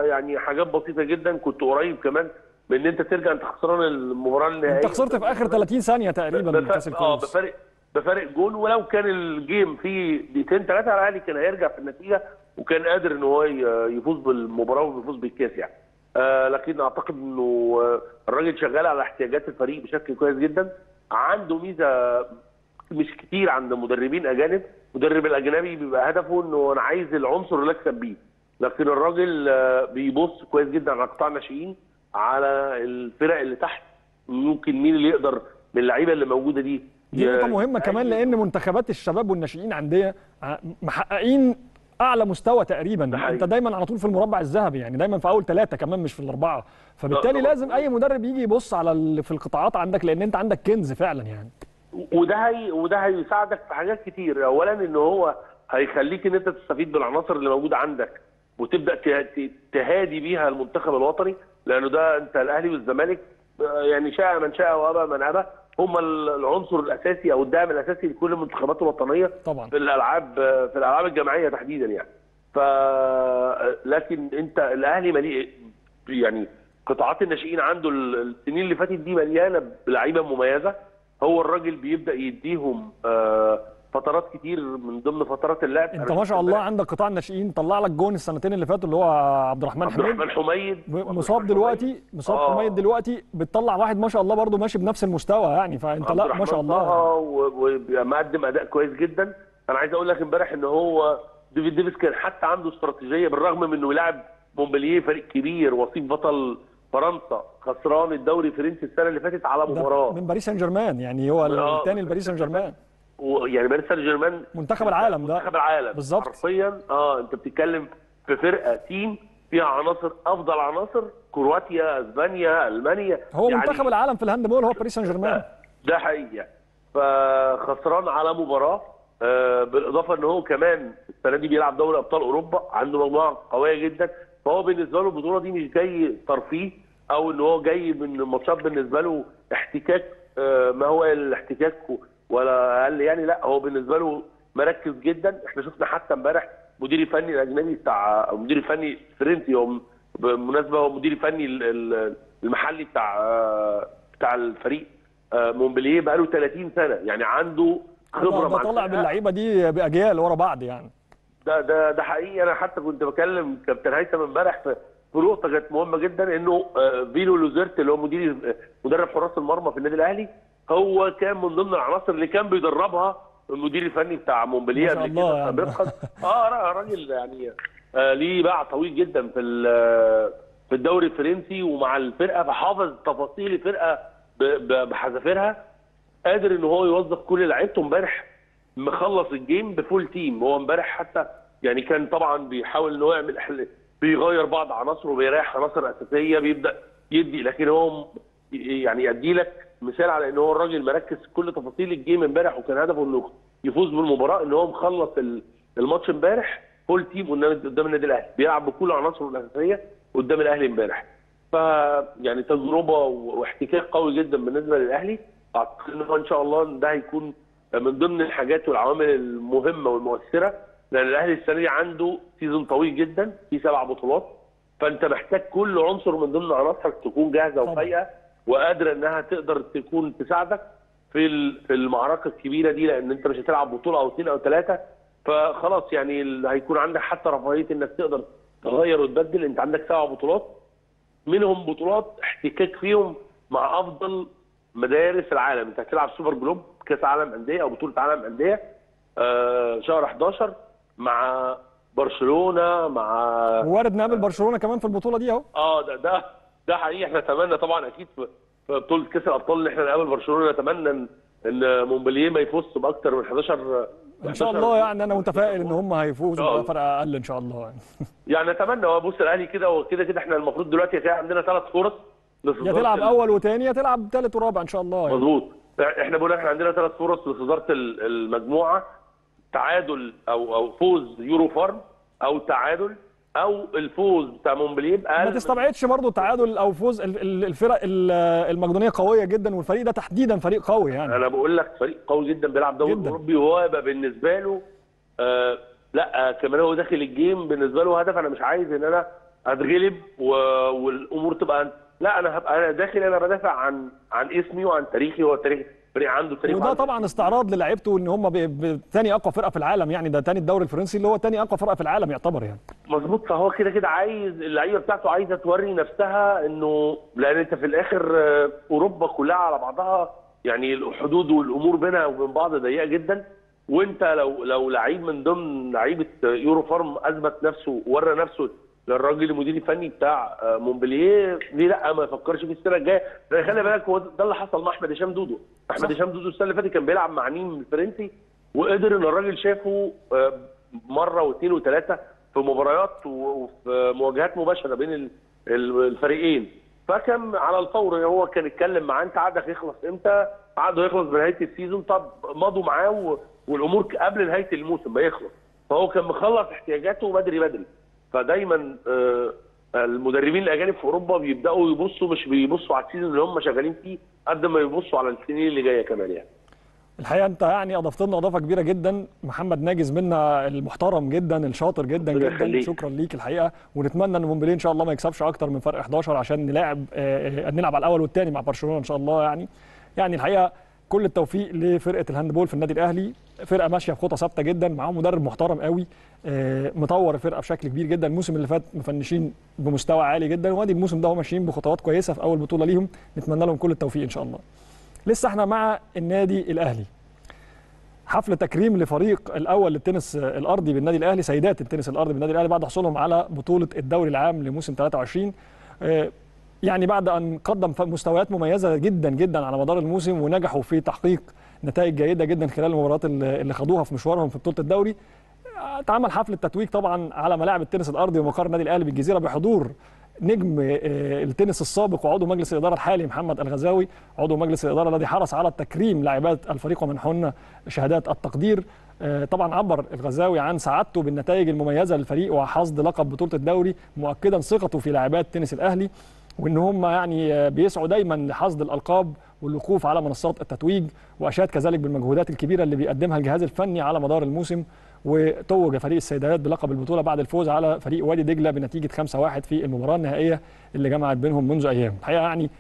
يعني حاجات بسيطة جدا. كنت قريب كمان من إن أنت ترجع أنت خسران المباراة النهائية. أنت خسرت في آخر 30 ثانية تقريبا من كاس بفرق آه بفرق بفرق جول ولو كان الجيم فيه دقيقتين ثلاثة على الاهلي كان هيرجع في النتيجة. وكان قادر إن هو يفوز بالمباراة ويفوز بالكاس يعني. آه لكن أعتقد إنه آه، الراجل شغال على احتياجات الفريق بشكل كويس جدا. عنده ميزة مش كتير عند مدربين أجانب. المدرب الأجنبي بيبقى هدفه إنه أنا عايز العنصر اللي أكسب بيه. لكن الراجل آه، بيبص كويس جدا على قطاع الناشئين على الفرق اللي تحت. ممكن مين اللي يقدر من اللعيبة اللي موجودة دي دي نقطة مهمة كمان لأن منتخبات الشباب والناشئين عندنا محققين أعلى مستوى تقريبا حقيقي. أنت دايما على طول في المربع الذهبي يعني دايما في أول ثلاثة كمان مش في الأربعة فبالتالي طبعاً. لازم أي مدرب يجي يبص على في القطاعات عندك لأن أنت عندك كنز فعلا يعني وده هي وده هيساعدك في حاجات كتير اولا إن هو هيخليك إن أنت تستفيد بالعناصر اللي موجودة عندك وتبدأ تهادي بيها المنتخب الوطني لأنه ده أنت الأهلي والزمالك آه، يعني شاء من شاء وأبى من أبى هم ال- العنصر الأساسي أو الدعم الأساسي لكل المنتخبات الوطنية طبعا. في الألعاب في الألعاب الجماعية تحديدا يعني. ف لكن أنت الأهلي مليء يعني قطاعات الناشئين عنده ال- السنين اللي فاتت دي مليانة بلعيبة مميزة. هو الراجل بيبدأ يديهم آه، فترات كتير من ضمن فترات اللعب. انت ما شاء الله عندك قطاع الناشئين طلع لك جون السنتين اللي فاتوا اللي هو عبد الرحمن عبد حميد. الرحمن حميد مصاب دلوقتي مصاب آه. حميد دلوقتي بتطلع واحد ما شاء الله برضه ماشي بنفس المستوى يعني فانت عبد لا ما شاء الله. و- ومقدم أداء كويس جدا. أنا عايز أقول لك امبارح إن هو ديفيد ديفيس كان حتى عنده استراتيجية بالرغم من إنه يلعب مونبلييه فريق كبير وصيف بطل فرنسا خسران الدوري الفرنسي السنة اللي فاتت على مباراة. من باريس سان جيرمان يعني هو آه. الثاني لباريس سان جيرمان. ويعني باريس سان جيرمان منتخب العالم ده. منتخب العالم. بالظبط. حرفيا آه انت بتتكلم في فرقة team فيها عناصر أفضل عناصر كرواتيا أسبانيا ألمانيا. هو يعني منتخب العالم في الهاندبول هو باريس سان جيرمان ده حقيقي يعني. فخسران على مباراة آه، بالإضافة إن هو كمان السنة دي بيلعب دوري أبطال أوروبا عنده مجموعة قوية جدا. فهو بالنسبة له البطولة دي مش جاي ترفيه أو إن هو جاي من الماتشات بالنسبة له احتكاك آه، ما هو الاحتكاك ولا أقل يعني لا هو بالنسبة له مركز جدا. إحنا شفنا حتى امبارح مدير الفني الأجنبي بتاع مدير الفني الفرنسي هو بالمناسبه هو مدير الفني ال- ال- المحلي بتاع بتاع الفريق آه، مونبلييه بقى له 30 سنة. يعني عنده خبرة مع طالع. باللعيبة دي بأجيال ورا بعض يعني. ده ده ده حقيقي. أنا حتى كنت بكلم كابتن هيثم امبارح في في نقطة كانت مهمة جدا إنه آه، فيلو لوزيرت اللي هو مدير مدرب حراس المرمى في النادي الأهلي هو كان من ضمن العناصر اللي كان بيدربها المدير الفني بتاع مونبلييه قبل الله كده يعني. سابقا آه را- راجل يعني آه ليه باع طويل جدا في في الدوري الفرنسي ومع الفرقة فحافظ تفاصيل الفرقة بحذافيرها قادر إن هو يوظف كل لعيبته امبارح مخلص ال game ب full team هو امبارح حتى يعني كان طبعا بيحاول إن هو يعمل بيغير بعض عناصره وبيريح عناصر أساسية بيبدأ يدي لكن هو يعني يدي لك مثال على إن هو الراجل مركز في كل تفاصيل ال game امبارح وكان هدفه إنه يفوز بالمباراة إن هو مخلص ال- الماتش امبارح full team قدام قدام النادي الأهلي بيلعب بكل عناصره الأساسية قدام الأهلي امبارح ف يعني تجربة واحتكاك قوي جدا بالنسبة للأهلي أعتقد إن هو إن شاء الله ده هيكون من ضمن الحاجات والعوامل المهمة والمؤثرة لأن الأهلي السنة دي عنده season طويل جدا في سبع بطولات فأنت محتاج كل عنصر من ضمن عناصرك تكون جاهزة. وفايقة وقادرة إنها تقدر تكون تساعدك في في المعركة الكبيرة دي لأن أنت مش هتلعب بطولة أو اثنين أو ثلاثة فخلاص يعني هيكون عندك حتى رفاهية إنك تقدر تغير وتبدل. أنت عندك سبع بطولات. منهم بطولات احتكاك فيهم مع أفضل مدارس العالم. أنت هتلعب سوبر جلوب كأس عالم أندية أو بطولة عالم أندية آه شهر 11 مع برشلونة مع وارد نقابل برشلونة كمان في البطولة دي أهو؟ آه ده ده ده حقيقي إحنا نتمنى طبعا أكيد في بطولة كأس الأبطال ان إحنا نقابل برشلونه نتمنى ان مونبلييه ما يفوزش بأكتر من 11 إن شاء الله يعني أنا متفائل إن هم هيفوزوا. بفرق أقل إن شاء الله يعني يعني نتمنى هو بص الأهلي كده وكده كده إحنا المفروض دلوقتي كده عندنا ثلاث فرص يا تلعب أول وثاني يا تلعب ثالث ورابع إن شاء الله يعني. مظبوط إحنا بنقول إحنا عندنا ثلاث فرص لصدارة ال- المجموعة تعادل أو أو فوز يورو فارم أو تعادل أو الفوز بتاع مونبلييه ما باقل من- تستبعدش برضو تعادل أو فوز ال- ال- الفرق ال- المقدونية قوية جدا والفريق ده تحديدا فريق قوي يعني أنا بقول لك فريق قوي جدا بيلعب دوري. أوروبي وهو يبقى بالنسبة له آه لا آه كمان هو داخل الجيم بالنسبة له هدف أنا مش عايز إن أنا أتغلب و... والأمور تبقى لا أنا هبقى أنا داخل أنا بدافع عن عن اسمي وعن تاريخي هو تاريخ فريق عنده تاريخ وده طبعا استعراض للعيبته إن هم تاني أقوى فرقة في العالم يعني ده تاني الدوري الفرنسي اللي هو تاني أقوى فرقة في العالم يعتبر يعني. مظبوط فهو كده كده عايز اللعيبة بتاعته عايزة توري نفسها إنه لأن أنت في الآخر آه، أوروبا كلها على بعضها يعني الحدود والأمور بينها وبين بعض ضيقة جدا. وأنت لو لو لعيب من ضمن لعيبة يورو فارم أثبت نفسه وورى نفسه للراجل المدير الفني بتاع آه، مونبلييه. ليه لأ؟ ما يفكرش في السنة الجاية. خلي بالك هو ده اللي حصل مع أحمد هشام دودو. أحمد هشام دودو السنة اللي فاتت كان بيلعب مع نيم الفرنسي؟ وقدر إن الراجل شافه آه، مرة واثنين وثلاثة في مباريات وفي مواجهات مباشرة بين ال- ال- الفريقين. فكان على الفور هو كان اتكلم معاه أنت عقدك يخلص إمتى؟ عقده يخلص بنهاية ال season. طب مضوا معاه والأمور قبل نهاية الموسم ما يخلص. فهو كان مخلص احتياجاته بدري بدري. فدايما آه، المدربين الأجانب في أوروبا بيبدأوا يبصوا مش بيبصوا على ال season اللي هم شغالين فيه قد ما يبصوا على السنين اللي جاية كمان يعني. الحقيقة أنت يعني أضفت لنا إضافة كبيرة جدا. محمد ناجز منا المحترم جدا الشاطر جدا جدا. شكرا ليك الحقيقة. ونتمنى إن مونبليه إن شاء الله ما يكسبش أكتر من فرق 11 عشان نلاعب آه، آه، نلعب على الأول والثاني مع برشلونة إن شاء الله يعني. يعني الحقيقة كل التوفيق لفرقة الهاندبول في النادي الأهلي. فرقة ماشية بخطى ثابتة جدا معاهم مدرب محترم قوي آه، مطور الفرقة بشكل كبير جدا. الموسم اللي فات مفنشين بمستوى عالي جدا وادي الموسم ده هم ماشيين بخطوات كويسة في أول بطولة ليهم. نتمنى لهم كل التوفيق إن شاء الله. لسه إحنا مع النادي الأهلي. حفل تكريم لفريق الأول للتنس الأرضي بالنادي الأهلي سيدات التنس الأرضي بالنادي الأهلي بعد حصولهم على بطولة الدوري العام لموسم 23 آه، يعني بعد أن قدم مستويات مميزة جدا جدا على مدار الموسم ونجحوا في تحقيق نتائج جيدة جدا خلال المباريات اللي خدوها في مشوارهم في بطولة الدوري. اتعمل حفل التتويج طبعا على ملاعب التنس الأرضي ومقر النادي الأهلي بالجزيرة بحضور نجم آه، التنس السابق وعضو مجلس الإدارة الحالي محمد الغزاوي عضو مجلس الإدارة الذي حرص على تكريم لاعبات الفريق ومنحهن شهادات التقدير. آه، طبعا عبر الغزاوي عن سعادته بالنتائج المميزة للفريق وحصد لقب بطولة الدوري مؤكدا ثقته في لاعبات تنس الأهلي. وإن هم يعني بيسعوا دايما لحصد الألقاب والوقوف على منصات التتويج واشاد كذلك بالمجهودات الكبيرة اللي بيقدمها الجهاز الفني على مدار الموسم وتوج فريق السيدات بلقب البطولة بعد الفوز على فريق وادي دجلة بنتيجة 5-1 في المباراة النهائية اللي جمعت بينهم منذ أيام. الحقيقة يعني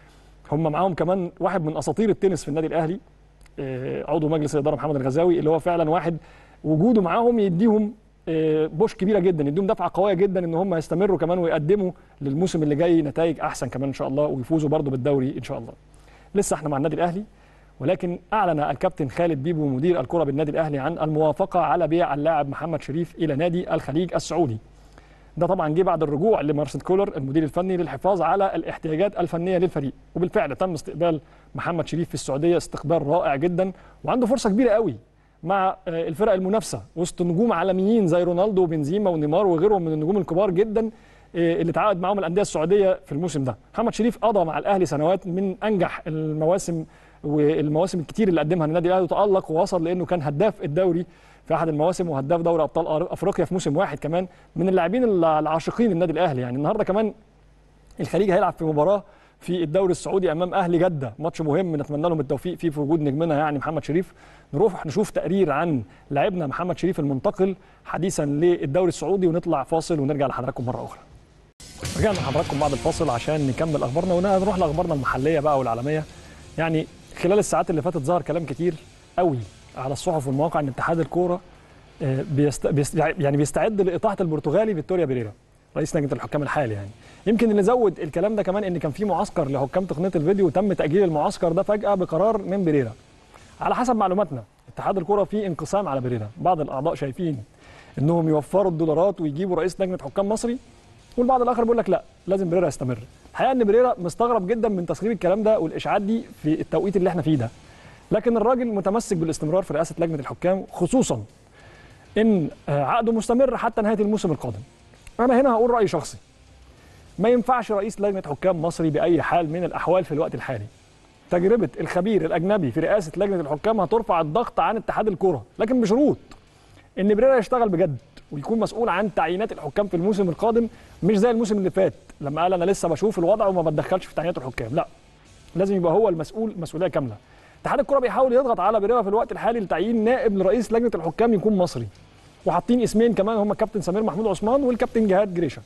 هم معاهم كمان واحد من أساطير التنس في النادي الأهلي عضو مجلس الإدارة محمد الغزاوي اللي هو فعلا واحد وجوده معاهم يديهم بوش كبيرة جدا يديهم دفعة قوية جدا إن هم يستمروا كمان ويقدموا للموسم اللي جاي نتائج أحسن كمان إن شاء الله ويفوزوا برضه بالدوري إن شاء الله. لسه إحنا مع النادي الأهلي ولكن أعلن الكابتن خالد بيبو مدير الكرة بالنادي الأهلي عن الموافقة على بيع اللاعب محمد شريف إلى نادي الخليج السعودي. ده طبعا جه بعد الرجوع لمارسيل كولر المدير الفني للحفاظ على الاحتياجات الفنية للفريق وبالفعل تم استقبال محمد شريف في السعودية استقبال رائع جدا وعنده فرصة كبيرة قوي مع الفرق المنافسة وسط نجوم عالميين زي رونالدو وبنزيما ونيمار وغيرهم من النجوم الكبار جدا اللي اتعاقد معاهم الأندية السعودية في الموسم ده. محمد شريف قضى مع الأهلي سنوات من أنجح المواسم والمواسم الكتير اللي قدمها النادي الأهلي وتألق ووصل لأنه كان هداف الدوري في أحد المواسم وهداف دوري أبطال أفريقيا في موسم واحد كمان من اللاعبين العاشقين النادي الأهلي. يعني النهارده كمان الخليج هيلعب في مباراة في الدوري السعودي أمام أهلي جدة. ماتش مهم نتمنى لهم التوفيق فيه في وجود نجمنا يعني محمد شريف. نروح نشوف تقرير عن لاعبنا محمد شريف المنتقل حديثا للدوري السعودي ونطلع فاصل ونرجع لحضراتكم مرة أخرى. رجعنا لحضراتكم بعد الفاصل عشان نكمل أخبارنا ونروح لأخبارنا المحلية بقى والعالمية. يعني خلال الساعات اللي فاتت ظهر كلام كتير قوي على الصحف والمواقع إن اتحاد الكورة بيست... بيست... يعني بيستعد لإطاحة البرتغالي فيكتوريا بيريرا. رئيس لجنة الحكام الحالي يعني. يمكن اللي زود الكلام ده كمان إن كان في معسكر لحكام تقنية الفيديو وتم تأجيل المعسكر ده فجأة بقرار من بيريرا على حسب معلوماتنا اتحاد الكوره فيه انقسام على بيريرا بعض الأعضاء شايفين إنهم يوفروا الدولارات ويجيبوا رئيس لجنة حكام مصري والبعض الآخر بيقول لك لأ لازم بريرا يستمر. الحقيقة إن بريرا مستغرب جدا من تسريب الكلام ده والاشاعات دي في التوقيت اللي إحنا فيه ده. لكن الراجل متمسك بالاستمرار في رئاسة لجنة الحكام خصوصا إن عقده مستمر حتى نهاية الموسم القادم. أنا هنا هقول راي شخصي. ما ينفعش رئيس لجنة حكام مصري بأي حال من الأحوال في الوقت الحالي. تجربة الخبير الأجنبي في رئاسة لجنة الحكام هترفع الضغط عن اتحاد الكرة لكن بشروط. إن بريرا يشتغل بجد ويكون مسؤول عن تعيينات الحكام في الموسم القادم مش زي الموسم اللي فات لما قال أنا لسه بشوف الوضع وما بتدخلش في تعيينات الحكام. لا لازم يبقى هو المسؤول مسؤولية كاملة. اتحاد الكرة بيحاول يضغط على بريرا في الوقت الحالي لتعيين نائب لرئيس لجنة الحكام يكون مصري. وحاطين اسمين كمان هم كابتن سمير محمود عثمان والكابتن جهاد جريشة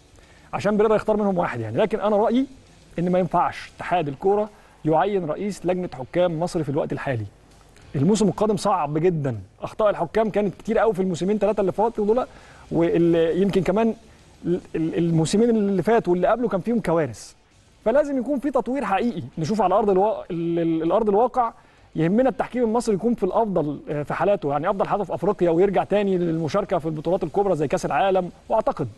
عشان بريرا يختار منهم واحد يعني. لكن أنا رأيي إن ما ينفعش اتحاد الكورة يعين رئيس لجنة حكام مصري في الوقت الحالي. الموسم القادم صعب جدا. أخطاء الحكام كانت كتير قوي في الموسمين ثلاثة اللي فاتوا دول ويمكن كمان الموسمين اللي فاتوا واللي قبله كان فيهم كوارث. فلازم يكون في تطوير حقيقي. نشوف على أرض الوا... الأرض الواقع يهمنا التحكيم المصري يكون في الأفضل في حالاته يعني أفضل حاله في أفريقيا ويرجع تاني للمشاركة في البطولات الكبرى زي كأس العالم. وأعتقد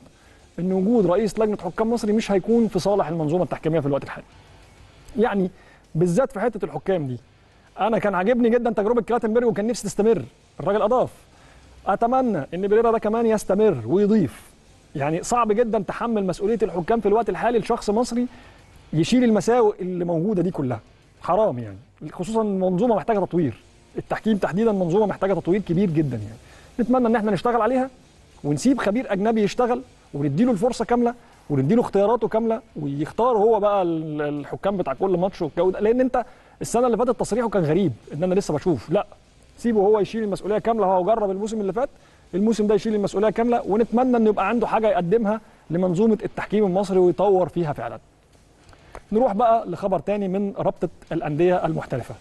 إن وجود رئيس لجنة حكام مصري مش هيكون في صالح المنظومة التحكيمية في الوقت الحالي. يعني بالذات في حتة الحكام دي. أنا كان عاجبني جدا تجربة كلاتنبرج وكان نفسي تستمر الراجل أضاف أتمنى إن بريرا ده كمان يستمر ويضيف. يعني صعب جدا تحمل مسؤولية الحكام في الوقت الحالي لشخص مصري يشيل المساوئ اللي موجودة دي كلها. حرام يعني. خصوصا المنظومه محتاجة تطوير. التحكيم تحديدا منظومة محتاجة تطوير كبير جدا يعني. نتمنى إن إحنا نشتغل عليها ونسيب خبير أجنبي يشتغل ونديله الفرصة كاملة ونديله اختياراته كاملة ويختار هو بقى الحكام بتاع كل ماتش والجو ده. لأن أنت السنة اللي فاتت تصريحه كان غريب إن أنا لسه بشوف لا سيبه هو يشيل المسؤولية كاملة. هو جرب الموسم اللي فات الموسم ده يشيل المسؤولية كاملة ونتمنى انه يبقى عنده حاجة يقدمها لمنظومة التحكيم المصري ويطور فيها فعلا. نروح بقى لخبر تاني من رابطة الأندية المحترفة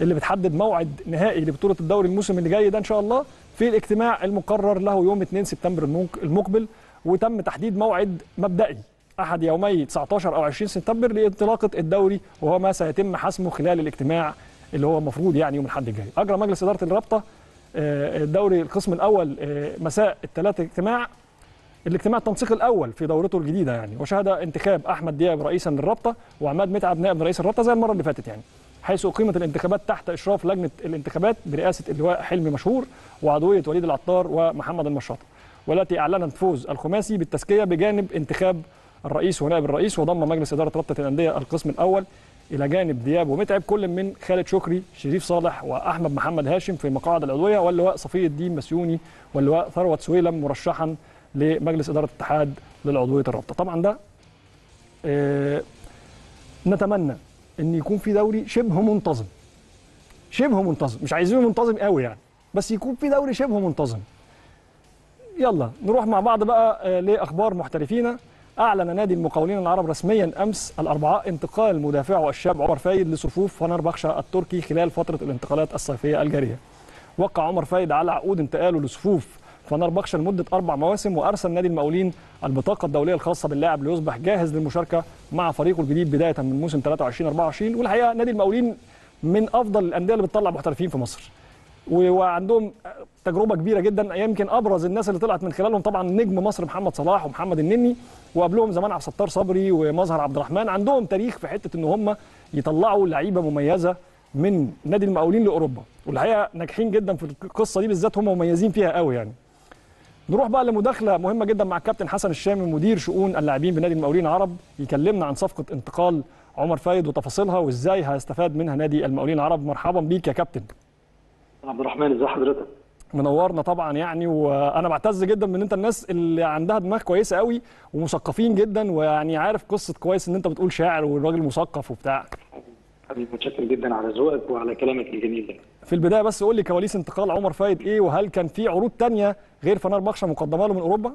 اللي بتحدد موعد نهائي لبطولة الدوري الموسم اللي جاي ده إن شاء الله في الاجتماع المقرر له يوم 2 سبتمبر المقبل وتم تحديد موعد مبدئي أحد يومي 19 أو 20 سبتمبر لانطلاقة الدوري وهو ما سيتم حسمه خلال الاجتماع اللي هو المفروض يعني يوم الأحد الجاي. أجرى مجلس إدارة الرابطة الدوري القسم الأول مساء الثلاث اجتماع الاجتماع التنسيق الأول في دورته الجديدة يعني. وشهد انتخاب أحمد دياب رئيسا للرابطة وعماد متعب نائب رئيس الرابطة زي المرة اللي فاتت يعني حيث أقيمت الانتخابات تحت إشراف لجنة الانتخابات برئاسة اللواء حلمي مشهور وعضوية وليد العطار ومحمد المشاطه والتي أعلنت فوز الخماسي بالتزكية بجانب انتخاب الرئيس ونائب الرئيس وضم مجلس إدارة رابطة الأندية القسم الأول إلى جانب دياب ومتعب كل من خالد شكري شريف صالح وأحمد محمد هاشم في مقاعد العضوية واللواء صفي الدين مسيوني واللواء ثروت سويلم مرشحا لمجلس إدارة الاتحاد للعضوية الرابطة. طبعا ده نتمنى إن يكون في دوري شبه منتظم. شبه منتظم مش عايزينه منتظم قوي يعني بس يكون في دوري شبه منتظم. يلا نروح مع بعض بقى آه، لأخبار محترفينا أعلن نادي المقاولين العرب رسميا أمس الأربعاء انتقال مدافعه الشاب عمر فايد لصفوف فنربخشة التركي خلال فترة الانتقالات الصيفية الجارية. وقع عمر فايد على عقود انتقاله لصفوف فنربخشة لمدة أربع مواسم وأرسل نادي المقاولين البطاقة الدولية الخاصة باللاعب ليصبح جاهز للمشاركة مع فريقه الجديد بداية من موسم 23 24 والحقيقة نادي المقاولين من أفضل الأندية اللي بتطلع محترفين في مصر. وعندهم تجربة كبيرة جدا يمكن أبرز الناس اللي طلعت من خلالهم طبعا نجم مصر محمد صلاح ومحمد النني وقبلهم زمان عبد الستار صبري ومظهر عبد الرحمن. عندهم تاريخ في حتة إن هم يطلعوا لعيبة مميزة من نادي المقاولين لأوروبا. والحقيقة ناجحين جدا في القصة دي بالذات هم مميزين فيها قوي يعني. نروح بقى لمداخلة مهمة جدا مع الكابتن حسن الشامي مدير شؤون اللاعبين بنادي المقاولين العرب يكلمنا عن صفقة انتقال عمر فايد وتفاصيلها وإزاي هيستفاد منها نادي المقاولين العرب مرحبا بيك يا كابتن عبد الرحمن ازي حضرتك؟ منورنا طبعا يعني وأنا بعتز جدا من أنت الناس اللي عندها دماغ كويسة قوي ومثقفين جدا ويعني عارف قصة كويس إن أنت بتقول شاعر والراجل مثقف وبتاع حبيبي متشكر جدا على ذوقك وعلى كلامك الجميل ده. في البداية بس قول لي كواليس انتقال عمر فايد إيه وهل كان في عروض تانية غير فنربخشة مقدمة له من أوروبا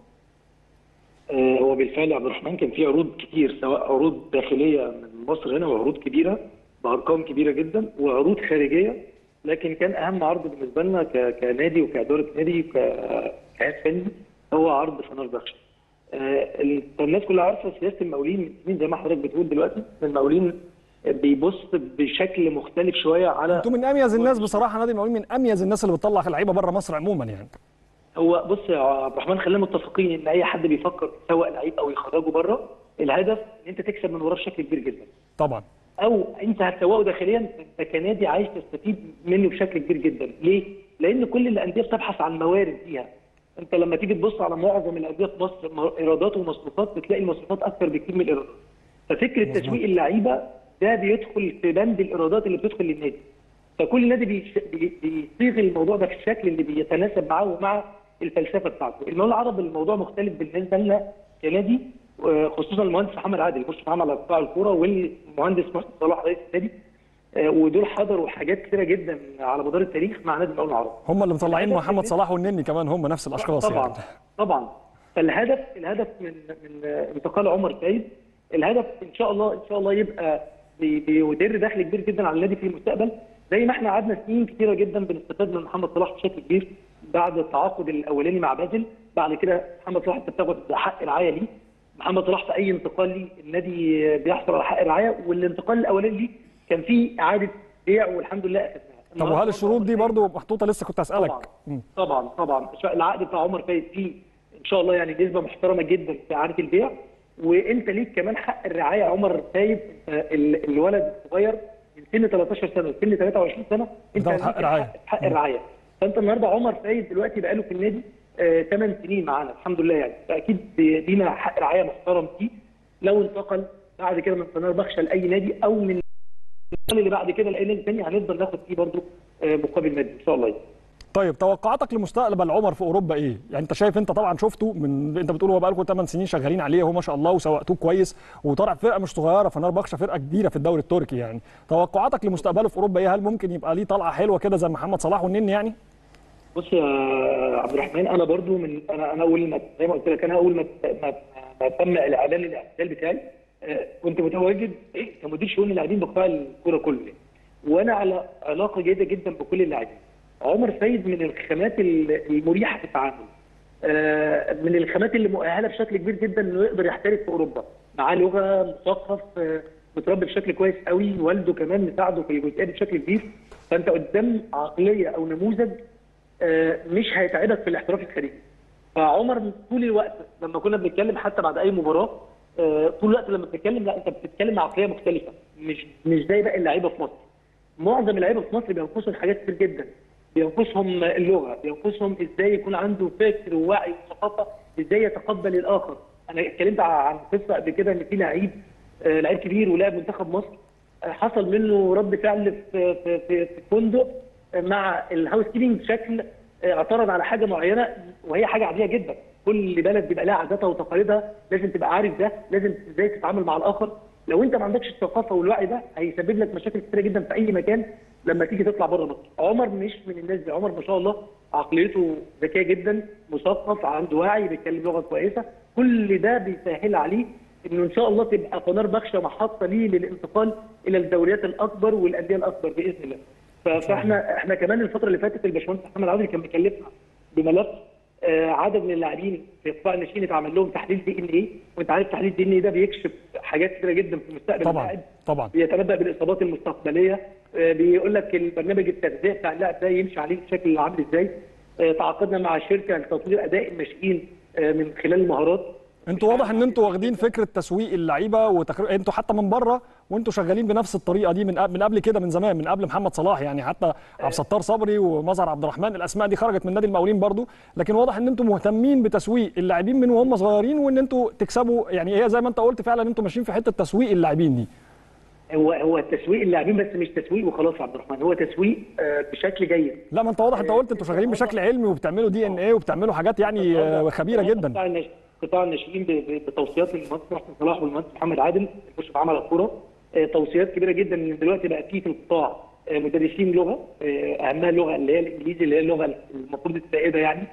آه هو بالفعل عبد الرحمن كان في عروض كتير سواء عروض داخلية من مصر هنا وعروض كبيرة بأرقام كبيرة جدا وعروض خارجية لكن كان أهم عرض بالنسبة لنا كنادي وكاداره نادي وكجهاز فني هو عرض فنربخشة. آه ال- الناس كلها عارفة سياسة المقاولين من زي ما حضرتك بتقول دلوقتي المقاولين بيبص بشكل مختلف شوية على أنتوا من أميز الناس بصراحة نادي المقاولين من أميز الناس اللي بتطلع لعيبه بره مصر عموما يعني. هو بص يا عبد الرحمن خلينا متفقين إن أي حد بيفكر يسوق لعيب أو يخرجه بره الهدف إن أنت تكسب من وراه بشكل كبير جدا. طبعا. أو أنت هتسوقه داخليا أنت كنادي عايز تستفيد منه بشكل كبير جدا. ليه؟ لأن كل الأندية بتبحث عن موارد فيها. أنت لما تيجي تبص على معظم الأندية في مصر إيرادات ومصروفات بتلاقي المصروفات أكثر بكتير من الإيرادات. ففكرة تسويق اللعيبة ده بيدخل في بند الإيرادات اللي بتدخل للنادي. فكل نادي بيصيغ الموضوع ده في الشكل اللي بيتناسب معاه ومع الفلسفة بتاعته. المقاولين العرب الموضوع مختلف بالنسبة لنا كنادي آه، خصوصا المهندس محمد عادل. مشرف عام على قطاع الكورة والمهندس محمد صلاح رئيس النادي آه، ودول حضروا حاجات كثيره جدا على مدار التاريخ مع نادي المقاولين العرب. هم اللي مطلعين محمد صلاح والنني كمان هم نفس الأشخاص طبعا يعني. طبعا. فالهدف الهدف من من انتقال عمر سيد الهدف إن شاء الله إن شاء الله يبقى بيدر دخل كبير جدا على النادي في المستقبل. زي ما إحنا قعدنا سنين كتيرة جدا بنستفاد من محمد صلاح بشكل كبير بعد التعاقد الأولاني مع بازل. بعد كده محمد صلاح انت بتاخد حق رعايه ليه. محمد صلاح في أي انتقال ليه النادي بيحصل على حق رعايه والانتقال الأولاني ليه كان فيه إعادة بيع والحمد لله اخذناها طب وهل الشروط دي برضو محطوطة؟ لسه كنت طبعا. اسالك مم. طبعا طبعا. العقد بتاع عمر فايز فيه إن شاء الله يعني نسبة محترمة جدا في إعادة البيع. وانت ليك كمان حق الرعاية عمر انت ال- الولد الصغير من سن 13 سنة لسن 23 سنة انت ليك حق رعاية. حق, الرعاية فانت النهارده عمر فايز دلوقتي بقاله في النادي 8 سنين معانا الحمد لله يعني فأكيد لينا حق رعاية محترم فيه لو انتقل بعد كده من قناة بخشى لأي نادي أو من اللي بعد كده لأي نادي ثاني هنفضل ناخد فيه برضه مقابل مادي إن شاء الله يعني. طيب توقعاتك لمستقبل عمر في أوروبا إيه؟ يعني أنت شايف أنت طبعا شفته من أنت بتقول هو بقالكم 8 سنين شغالين عليه هو ما شاء الله وسوقتوه كويس وطلع فرقة مش صغيرة فنربخشة فرقة كبيرة في الدوري التركي يعني توقعاتك لمستقبله في أوروبا إيه؟ هل ممكن يبقى ليه طلعة حلوة كده زي محمد صلاح والنني يعني؟ بص يا عبد الرحمن أنا برضو من أنا أنا أول ما زي ما قلت لك أنا أول ما ما, تم الاعلان الاعتزال بتاعي آه، كنت متواجد إيه، كمدير شؤون اللاعبين بقطاع الكوره كله. وأنا على علاقة جيدة جدا بكل اللاعبين عمر سيد من الخامات ال- المريحة في التعامل. آه، من الخامات اللي مؤهلة بشكل كبير جدا إنه يقدر يحترف في أوروبا. معاه لغة مثقف آه، متربي بشكل كويس قوي. والده كمان مساعده في الجزئية دي بشكل كبير. فأنت قدام عقلية أو نموذج آه، مش هيتعبك في الاحتراف الخارجي. فعمر طول الوقت لما كنا بنتكلم حتى بعد أي مباراة طول الوقت لما بتتكلم لا أنت بتتكلم عقلية مختلفة. مش مش زي باقي اللعيبة في مصر. معظم اللعيبة في مصر بينقصهم حاجات كتير جدا. بينقصهم اللغة بينقصهم إزاي يكون عنده فكر ووعي وثقافة إزاي يتقبل الآخر. أنا اتكلمت عن قصة قبل كده إن في لعيب آه، لعيب كبير ولاعب منتخب مصر آه، حصل منه رد فعل في في في, فندق آه، مع الهاوس كيبنج بشكل اعترض على حاجة معينة وهي حاجة عادية جدا. كل بلد بيبقى لها عاداتها وتقاليدها لازم تبقى عارف ده لازم إزاي تتعامل مع الآخر. لو أنت ما عندكش الثقافة والوعي ده هيسبب لك مشاكل كتيرة جدا في أي مكان. لما تيجي تطلع بره مصر. عمر مش من الناس دي. عمر ما شاء الله عقليته ذكية جدا مثقف عنده وعي بيتكلم لغة كويسة. كل ده بيسهل عليه إنه إن شاء الله تبقى قناة بخشة محطة ليه للانتقال إلى الدوريات الأكبر والأندية الأكبر بإذن الله. فاحنا إحنا كمان الفترة اللي فاتت الباشمهندس محمد عادل كان بيكلفنا بملف آه، عدد من اللاعبين في قطاع الناشئين اتعمل لهم تحليل دي إن إيه. وأنت عارف تحليل دي إن إيه ده بيكشف حاجات كتيرة جدا في مستقبل طبعا اللاعب طبعا. بيتنبأ بالإصابات المستقبلية. بيقول لك البرنامج التغذية بتاع اللاعب ده يمشي عليه بشكل عامل إزاي؟ آه، تعاقدنا مع شركة لتطوير أداء الناشئين آه، من خلال المهارات. أنتوا واضح إن أنتوا واخدين فكرة تسويق اللعيبة وتقريبا أنتوا حتى من بره وانتوا شغالين بنفس الطريقة دي من من قبل كده من زمان من قبل محمد صلاح يعني حتى عبد الستار صبري ومظهر عبد الرحمن. الأسماء دي خرجت من نادي المقاولين برضو لكن واضح إن أنتوا مهتمين بتسويق اللاعبين من وهم صغيرين وإن أنتوا تكسبوا يعني هي زي ما انت قلت فعلا أنتوا ماشيين في حتة تسويق اللاعبين دي. هو هو تسويق اللاعبين بس مش تسويق وخلاص يا عبد الرحمن هو تسويق آه، بشكل جيد. لا ما انت واضح انت قلت أنتوا شغالين بشكل علمي وبتعملوا دي ان إيه وبتعملوا حاجات يعني آه، خبيرة جدا. قطاع الناش- قطاع الناشئين بتوصيات المهندس محسن صلاح والمهندس محمد عادل المشرف عام على الكورة. آه، توصيات كبيرة جدا ان دلوقتي بقى في في القطاع آه، مدرسين لغة آه، اهمها اللغة اللي هي الإنجليزي اللي هي اللغة المفروض السائدة يعني. آه،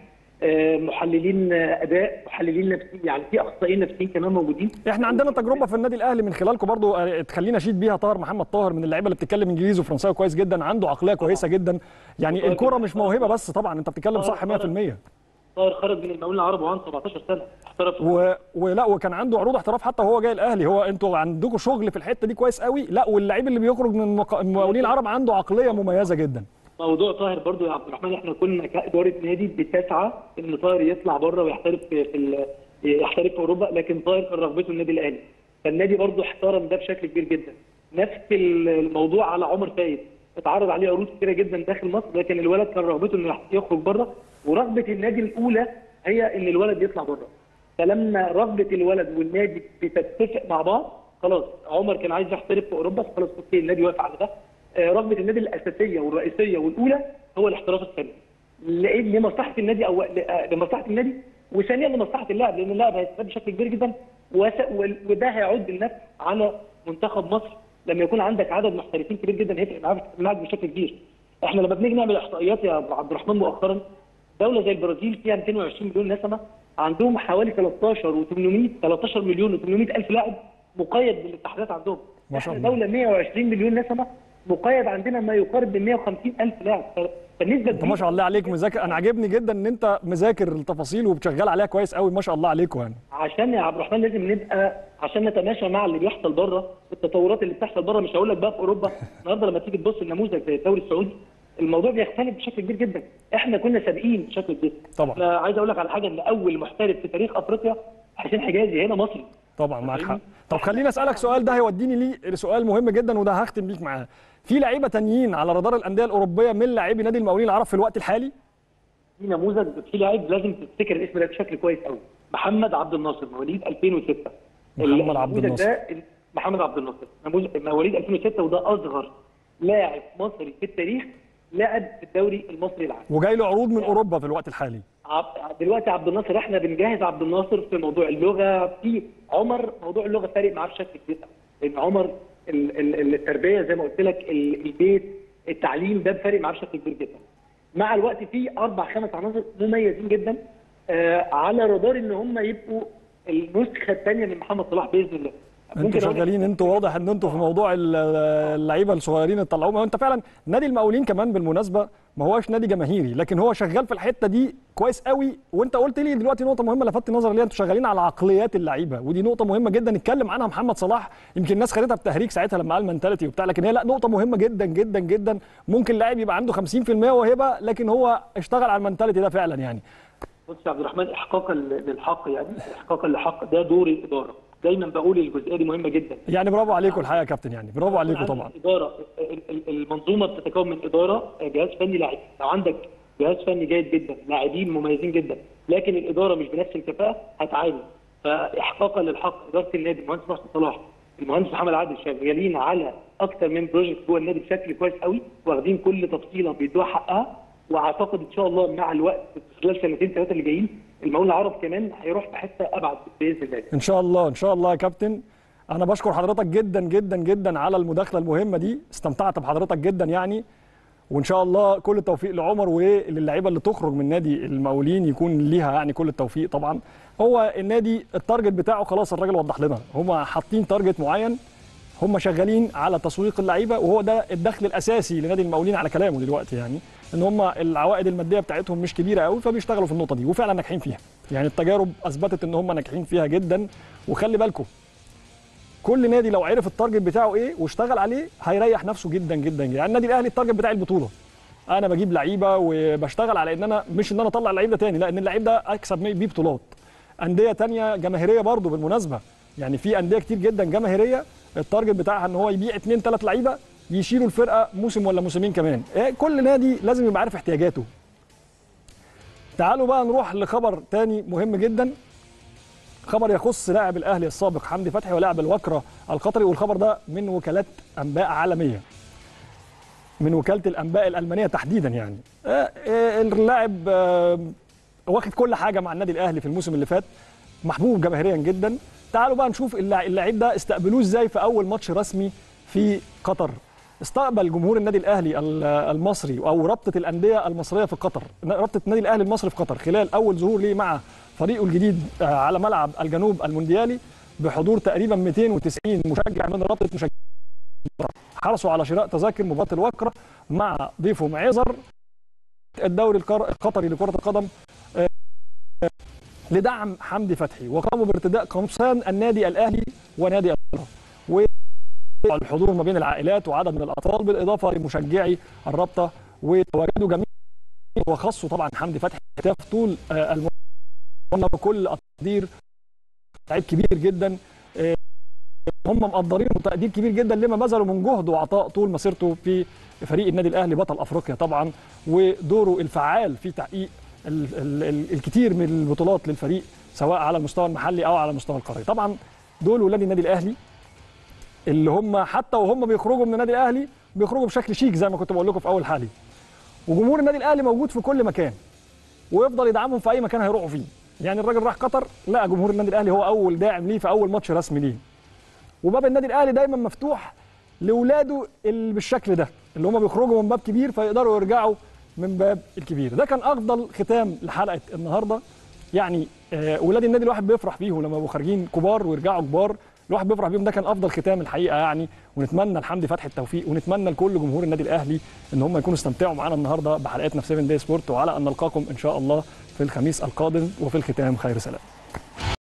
محللين آه، أداء محللين نفسيين يعني في اخصائيين نفسيين كمان موجودين. إحنا عندنا تجربة في النادي الأهلي من خلالكم برضو آه، تخلينا أشيد بيها طاهر محمد طاهر من اللعيبة اللي بتتكلم إنجليزي وفرنساوي كويس جدا عنده عقلية كويسة جدا. يعني الكورة مش موهبة بس طبعا أنت بتتكلم صح 100% طاهر. خرج من المقاولين العرب وعنده 17 سنة احترف. و... ولا وكان عنده عروض احتراف حتى وهو جاي الأهلي. هو أنتوا عندكم شغل في الحتة دي كويس قوي؟ لا واللعيب اللي بيخرج من المق- المقاولين العرب عنده عقلية مميزة جدا. موضوع طاهر برضو يا عبد الرحمن إحنا كنا كإدارة نادي بتسعى إن طاهر يطلع بره ويحترف في يحترف في أوروبا لكن طاهر كان رغبته النادي الأهلي. فالنادي برضو احترم ده بشكل كبير جدا. نفس الموضوع على عمر فايد اتعرض عليه عروض كتيرة جدا داخل مصر لكن الولد كان رغبته إنه يخرج بره. ورغبة النادي الأولى هي إن الولد يطلع بره. فلما رغبة الولد والنادي بتتفق مع بعض خلاص عمر كان عايز يحترف في أوروبا خلاص أوكي النادي وافق على ده. رغبة النادي الأساسية والرئيسية والأولى هو الاحتراف الفني لأن لمصلحة النادي أو آه، لمصلحة النادي وثانيا لمصلحة اللاعب لأن اللاعب هيستفاد بشكل كبير جدا وده هيعود بالنفع على منتخب مصر لما يكون عندك عدد محترفين كبير جدا هيفرق معاك معاك بشكل كبير. إحنا لما بنيجي نعمل إحصائيات يا عبد الرحمن مؤخرا دولة زي البرازيل فيها 220 مليون نسمة عندهم حوالي 13 و800 13 مليون و800 ألف لاعب مقيد بالاتحادات عندهم. ما شاء إحنا الله. دولة 120 مليون نسمة مقيد عندنا ما يقارب من 150 ألف لاعب. فالنسبه انت ما شاء الله عليك مذاكر. أنا عاجبني جدا ان انت مذاكر التفاصيل وبتشغل عليها كويس قوي. ما شاء الله عليكم يعني. عشان يا عبد الرحمن لازم نبقى عشان نتماشى مع اللي بيحصل بره. التطورات اللي بتحصل بره مش هقول لك بقى في أوروبا. النهارده لما تيجي تبص لنموذج زي الدوري السعودي الموضوع بيختلف بشكل كبير جدا. إحنا كنا سابقين بشكل كبير. طبعا. أنا عايز أقول لك على حاجة ان أول محترف في تاريخ أفريقيا حسين حجازي هنا مصري. طبعا معاك حق. طب خليني أسألك سؤال. ده هيوديني ليه لسؤال مهم جدا وده هختم بيك معاه. في لعيبة تانيين على رادار الأندية الأوروبية من لاعبي نادي المقاولين العرب في الوقت الحالي؟ في نموذج في لاعب لازم تفتكر الاسم ده بشكل كويس قوي. محمد عبد الناصر مواليد 2006 محمد عبد الناصر. محمد عبد الناصر. مواليد 2006 وده أصغر لاعب مصري في التاريخ لعب في الدوري المصري العام. وجاي له عروض من أوروبا في الوقت الحالي. عب- دلوقتي عبد الناصر إحنا بنجهز عبد الناصر في موضوع اللغة. في عمر موضوع اللغة فارق معاه بشكل كبير. لأن عمر التربية زي ما قلت لك ال- البيت التعليم ده فارق معاه بشكل كبير جدا. مع الوقت في أربع خمس عناصر مميزين جدا آه على رادار إن هم يبقوا النسخة الثانية من محمد صلاح بإذن الله. أنتوا شغالين أنتوا واضح إن أنتوا في موضوع ال- اللعيبة الصغيرين اللي طلعوهم انت فعلا نادي المقاولين كمان بالمناسبة ما هوش نادي جماهيري لكن هو شغال في الحتة دي كويس قوي. وانت قلت لي دلوقتي نقطة مهمة لفتت نظري ليها أنتوا شغالين على عقليات اللعيبة. ودي نقطة مهمة جدا. اتكلم عنها محمد صلاح. يمكن الناس خدتها بتهريج ساعتها لما قال منتاليتي وبتاع لكن هي لا نقطة مهمة جدا جدا جدا. ممكن لاعب يبقى عنده 50% وهبة لكن هو اشتغل على المنتاليتي ده فعلا يعني. بص يا عبد الرحمن احقاقا للحق يعني احقاقا للحق ده دور الإدارة. دايما بقول الجزئية دي مهمة جدا. يعني برافو عليكم الحقيقة يا كابتن يعني. برافو عليكم طبعا. الاداره ال- ال- المنظومة بتتكون من إدارة جهاز فني لاعب لو عندك جهاز فني جيد جدا لاعبين مميزين جدا لكن الإدارة مش بنفس الكفاءة هتعاني. فاحقاقا للحق إدارة النادي المهندس محسن صلاح المهندس محمد عادل شغالين على أكتر من بروجكت جوه النادي بشكل كويس قوي واخدين كل تفصيلة بيدوها حقها. وأعتقد إن شاء الله مع الوقت خلال سنتين ثلاثة اللي جايين المقاولين العرب كمان هيروح في حتة أبعد بإذن الله. إن شاء الله إن شاء الله يا كابتن. أنا بشكر حضرتك جدا جدا جدا على المداخلة المهمة دي. استمتعت بحضرتك جدا يعني. وإن شاء الله كل التوفيق لعمر وللعيبة اللي تخرج من نادي المقاولين يكون ليها يعني كل التوفيق طبعا. هو النادي ال target بتاعه خلاص الراجل وضح لنا. هم حاطين target معين هم شغالين على تسويق اللعيبة وهو ده الدخل الأساسي لنادي المقاولين على كلامه دلوقتي يعني. إن هم العوائد المادية بتاعتهم مش كبيرة قوي فبيشتغلوا في النقطة دي وفعلا ناجحين فيها. يعني التجارب أثبتت إن هم ناجحين فيها جدا وخلي بالكم كل نادي لو عرف ال target بتاعه إيه واشتغل عليه هيريح نفسه جدا جدا. يعني النادي الأهلي ال target بتاع البطولة. أنا بجيب لعيبة وبشتغل على إن أنا مش إن أنا أطلع اللعيب ده تاني لا إن اللعيب ده أكسب بيه بطولات. أندية تانية جماهيرية برضو بالمناسبة. يعني في أندية كتير جدا جماهيرية ال target بتاعها إن هو يبيع اثنين ثلاث لعيبة يشيلوا الفرقة موسم ولا موسمين كمان. إيه كل نادي لازم يبقى عارف احتياجاته. تعالوا بقى نروح لخبر تاني مهم جدا. خبر يخص لاعب الأهلي السابق حمدي فتحي ولاعب الوكرة القطري والخبر ده من وكالات أنباء عالمية. من وكالة الأنباء الألمانية تحديدا يعني. آه، آه، اللاعب آه، واخد كل حاجة مع النادي الأهلي في الموسم اللي فات محبوب جماهيريا جدا. تعالوا بقى نشوف اللعيب ده استقبلوه إزاي في أول ماتش رسمي في قطر. استقبل جمهور النادي الأهلي ال- المصري أو رابطة الأندية المصرية في قطر. رابطة النادي الأهلي المصري في قطر خلال أول ظهور ليه مع فريقه الجديد آه، على ملعب الجنوب المونديالي بحضور تقريبا 290 مشجع من رابطة مشجعين حرصوا على شراء تذاكر مباراة الوكره مع ضيفه معيزر الدوري القطري لكرة القدم آه، لدعم حمدي فتحي وقاموا بارتداء قمصان النادي الأهلي ونادي القطر. والحضور ما بين العائلات وعدد من الأطفال بالإضافة لمشجعي الرابطة وتواجدوا جميع وخصوا طبعا حمدي فتحي هتاف طول آه، المباراه بكل التقدير. لعيب كبير جدا آه، هم مقدرين تقدير كبير جدا لما بذلوا من جهد وعطاء طول مسيرته في فريق النادي الأهلي بطل أفريقيا طبعا ودوره الفعال في تحقيق ال ال ال الكثير من البطولات للفريق سواء على المستوى المحلي أو على المستوى القاري. طبعا دول ولاد النادي الأهلي اللي هم حتى وهم بيخرجوا من النادي الأهلي بيخرجوا بشكل شيك زي ما كنت بقول لكم في أول حالي. وجمهور النادي الأهلي موجود في كل مكان ويفضل يدعمهم في أي مكان هيروحوا فيه. يعني الراجل راح قطر لقى جمهور النادي الأهلي هو أول داعم ليه في أول ماتش رسمي ليه. وباب النادي الأهلي دايما مفتوح لاولاده اللي بالشكل ده اللي هم بيخرجوا من باب كبير فيقدروا يرجعوا من باب الكبير. ده كان أفضل ختام لحلقة النهارده. يعني آه، أولاد النادي الواحد بيفرح بيهم لما بيبقوا خارجين كبار ويرجعوا كبار. الواحد بيفرح بيهم. ده كان أفضل ختام الحقيقة يعني. ونتمنى لحمدي فتحي التوفيق ونتمنى لكل جمهور النادي الأهلي إن هم يكونوا استمتعوا معانا النهارده بحلقتنا في 7 داي سبورت. وعلى أن نلقاكم إن شاء الله في الخميس القادم وفي الختام خير سلام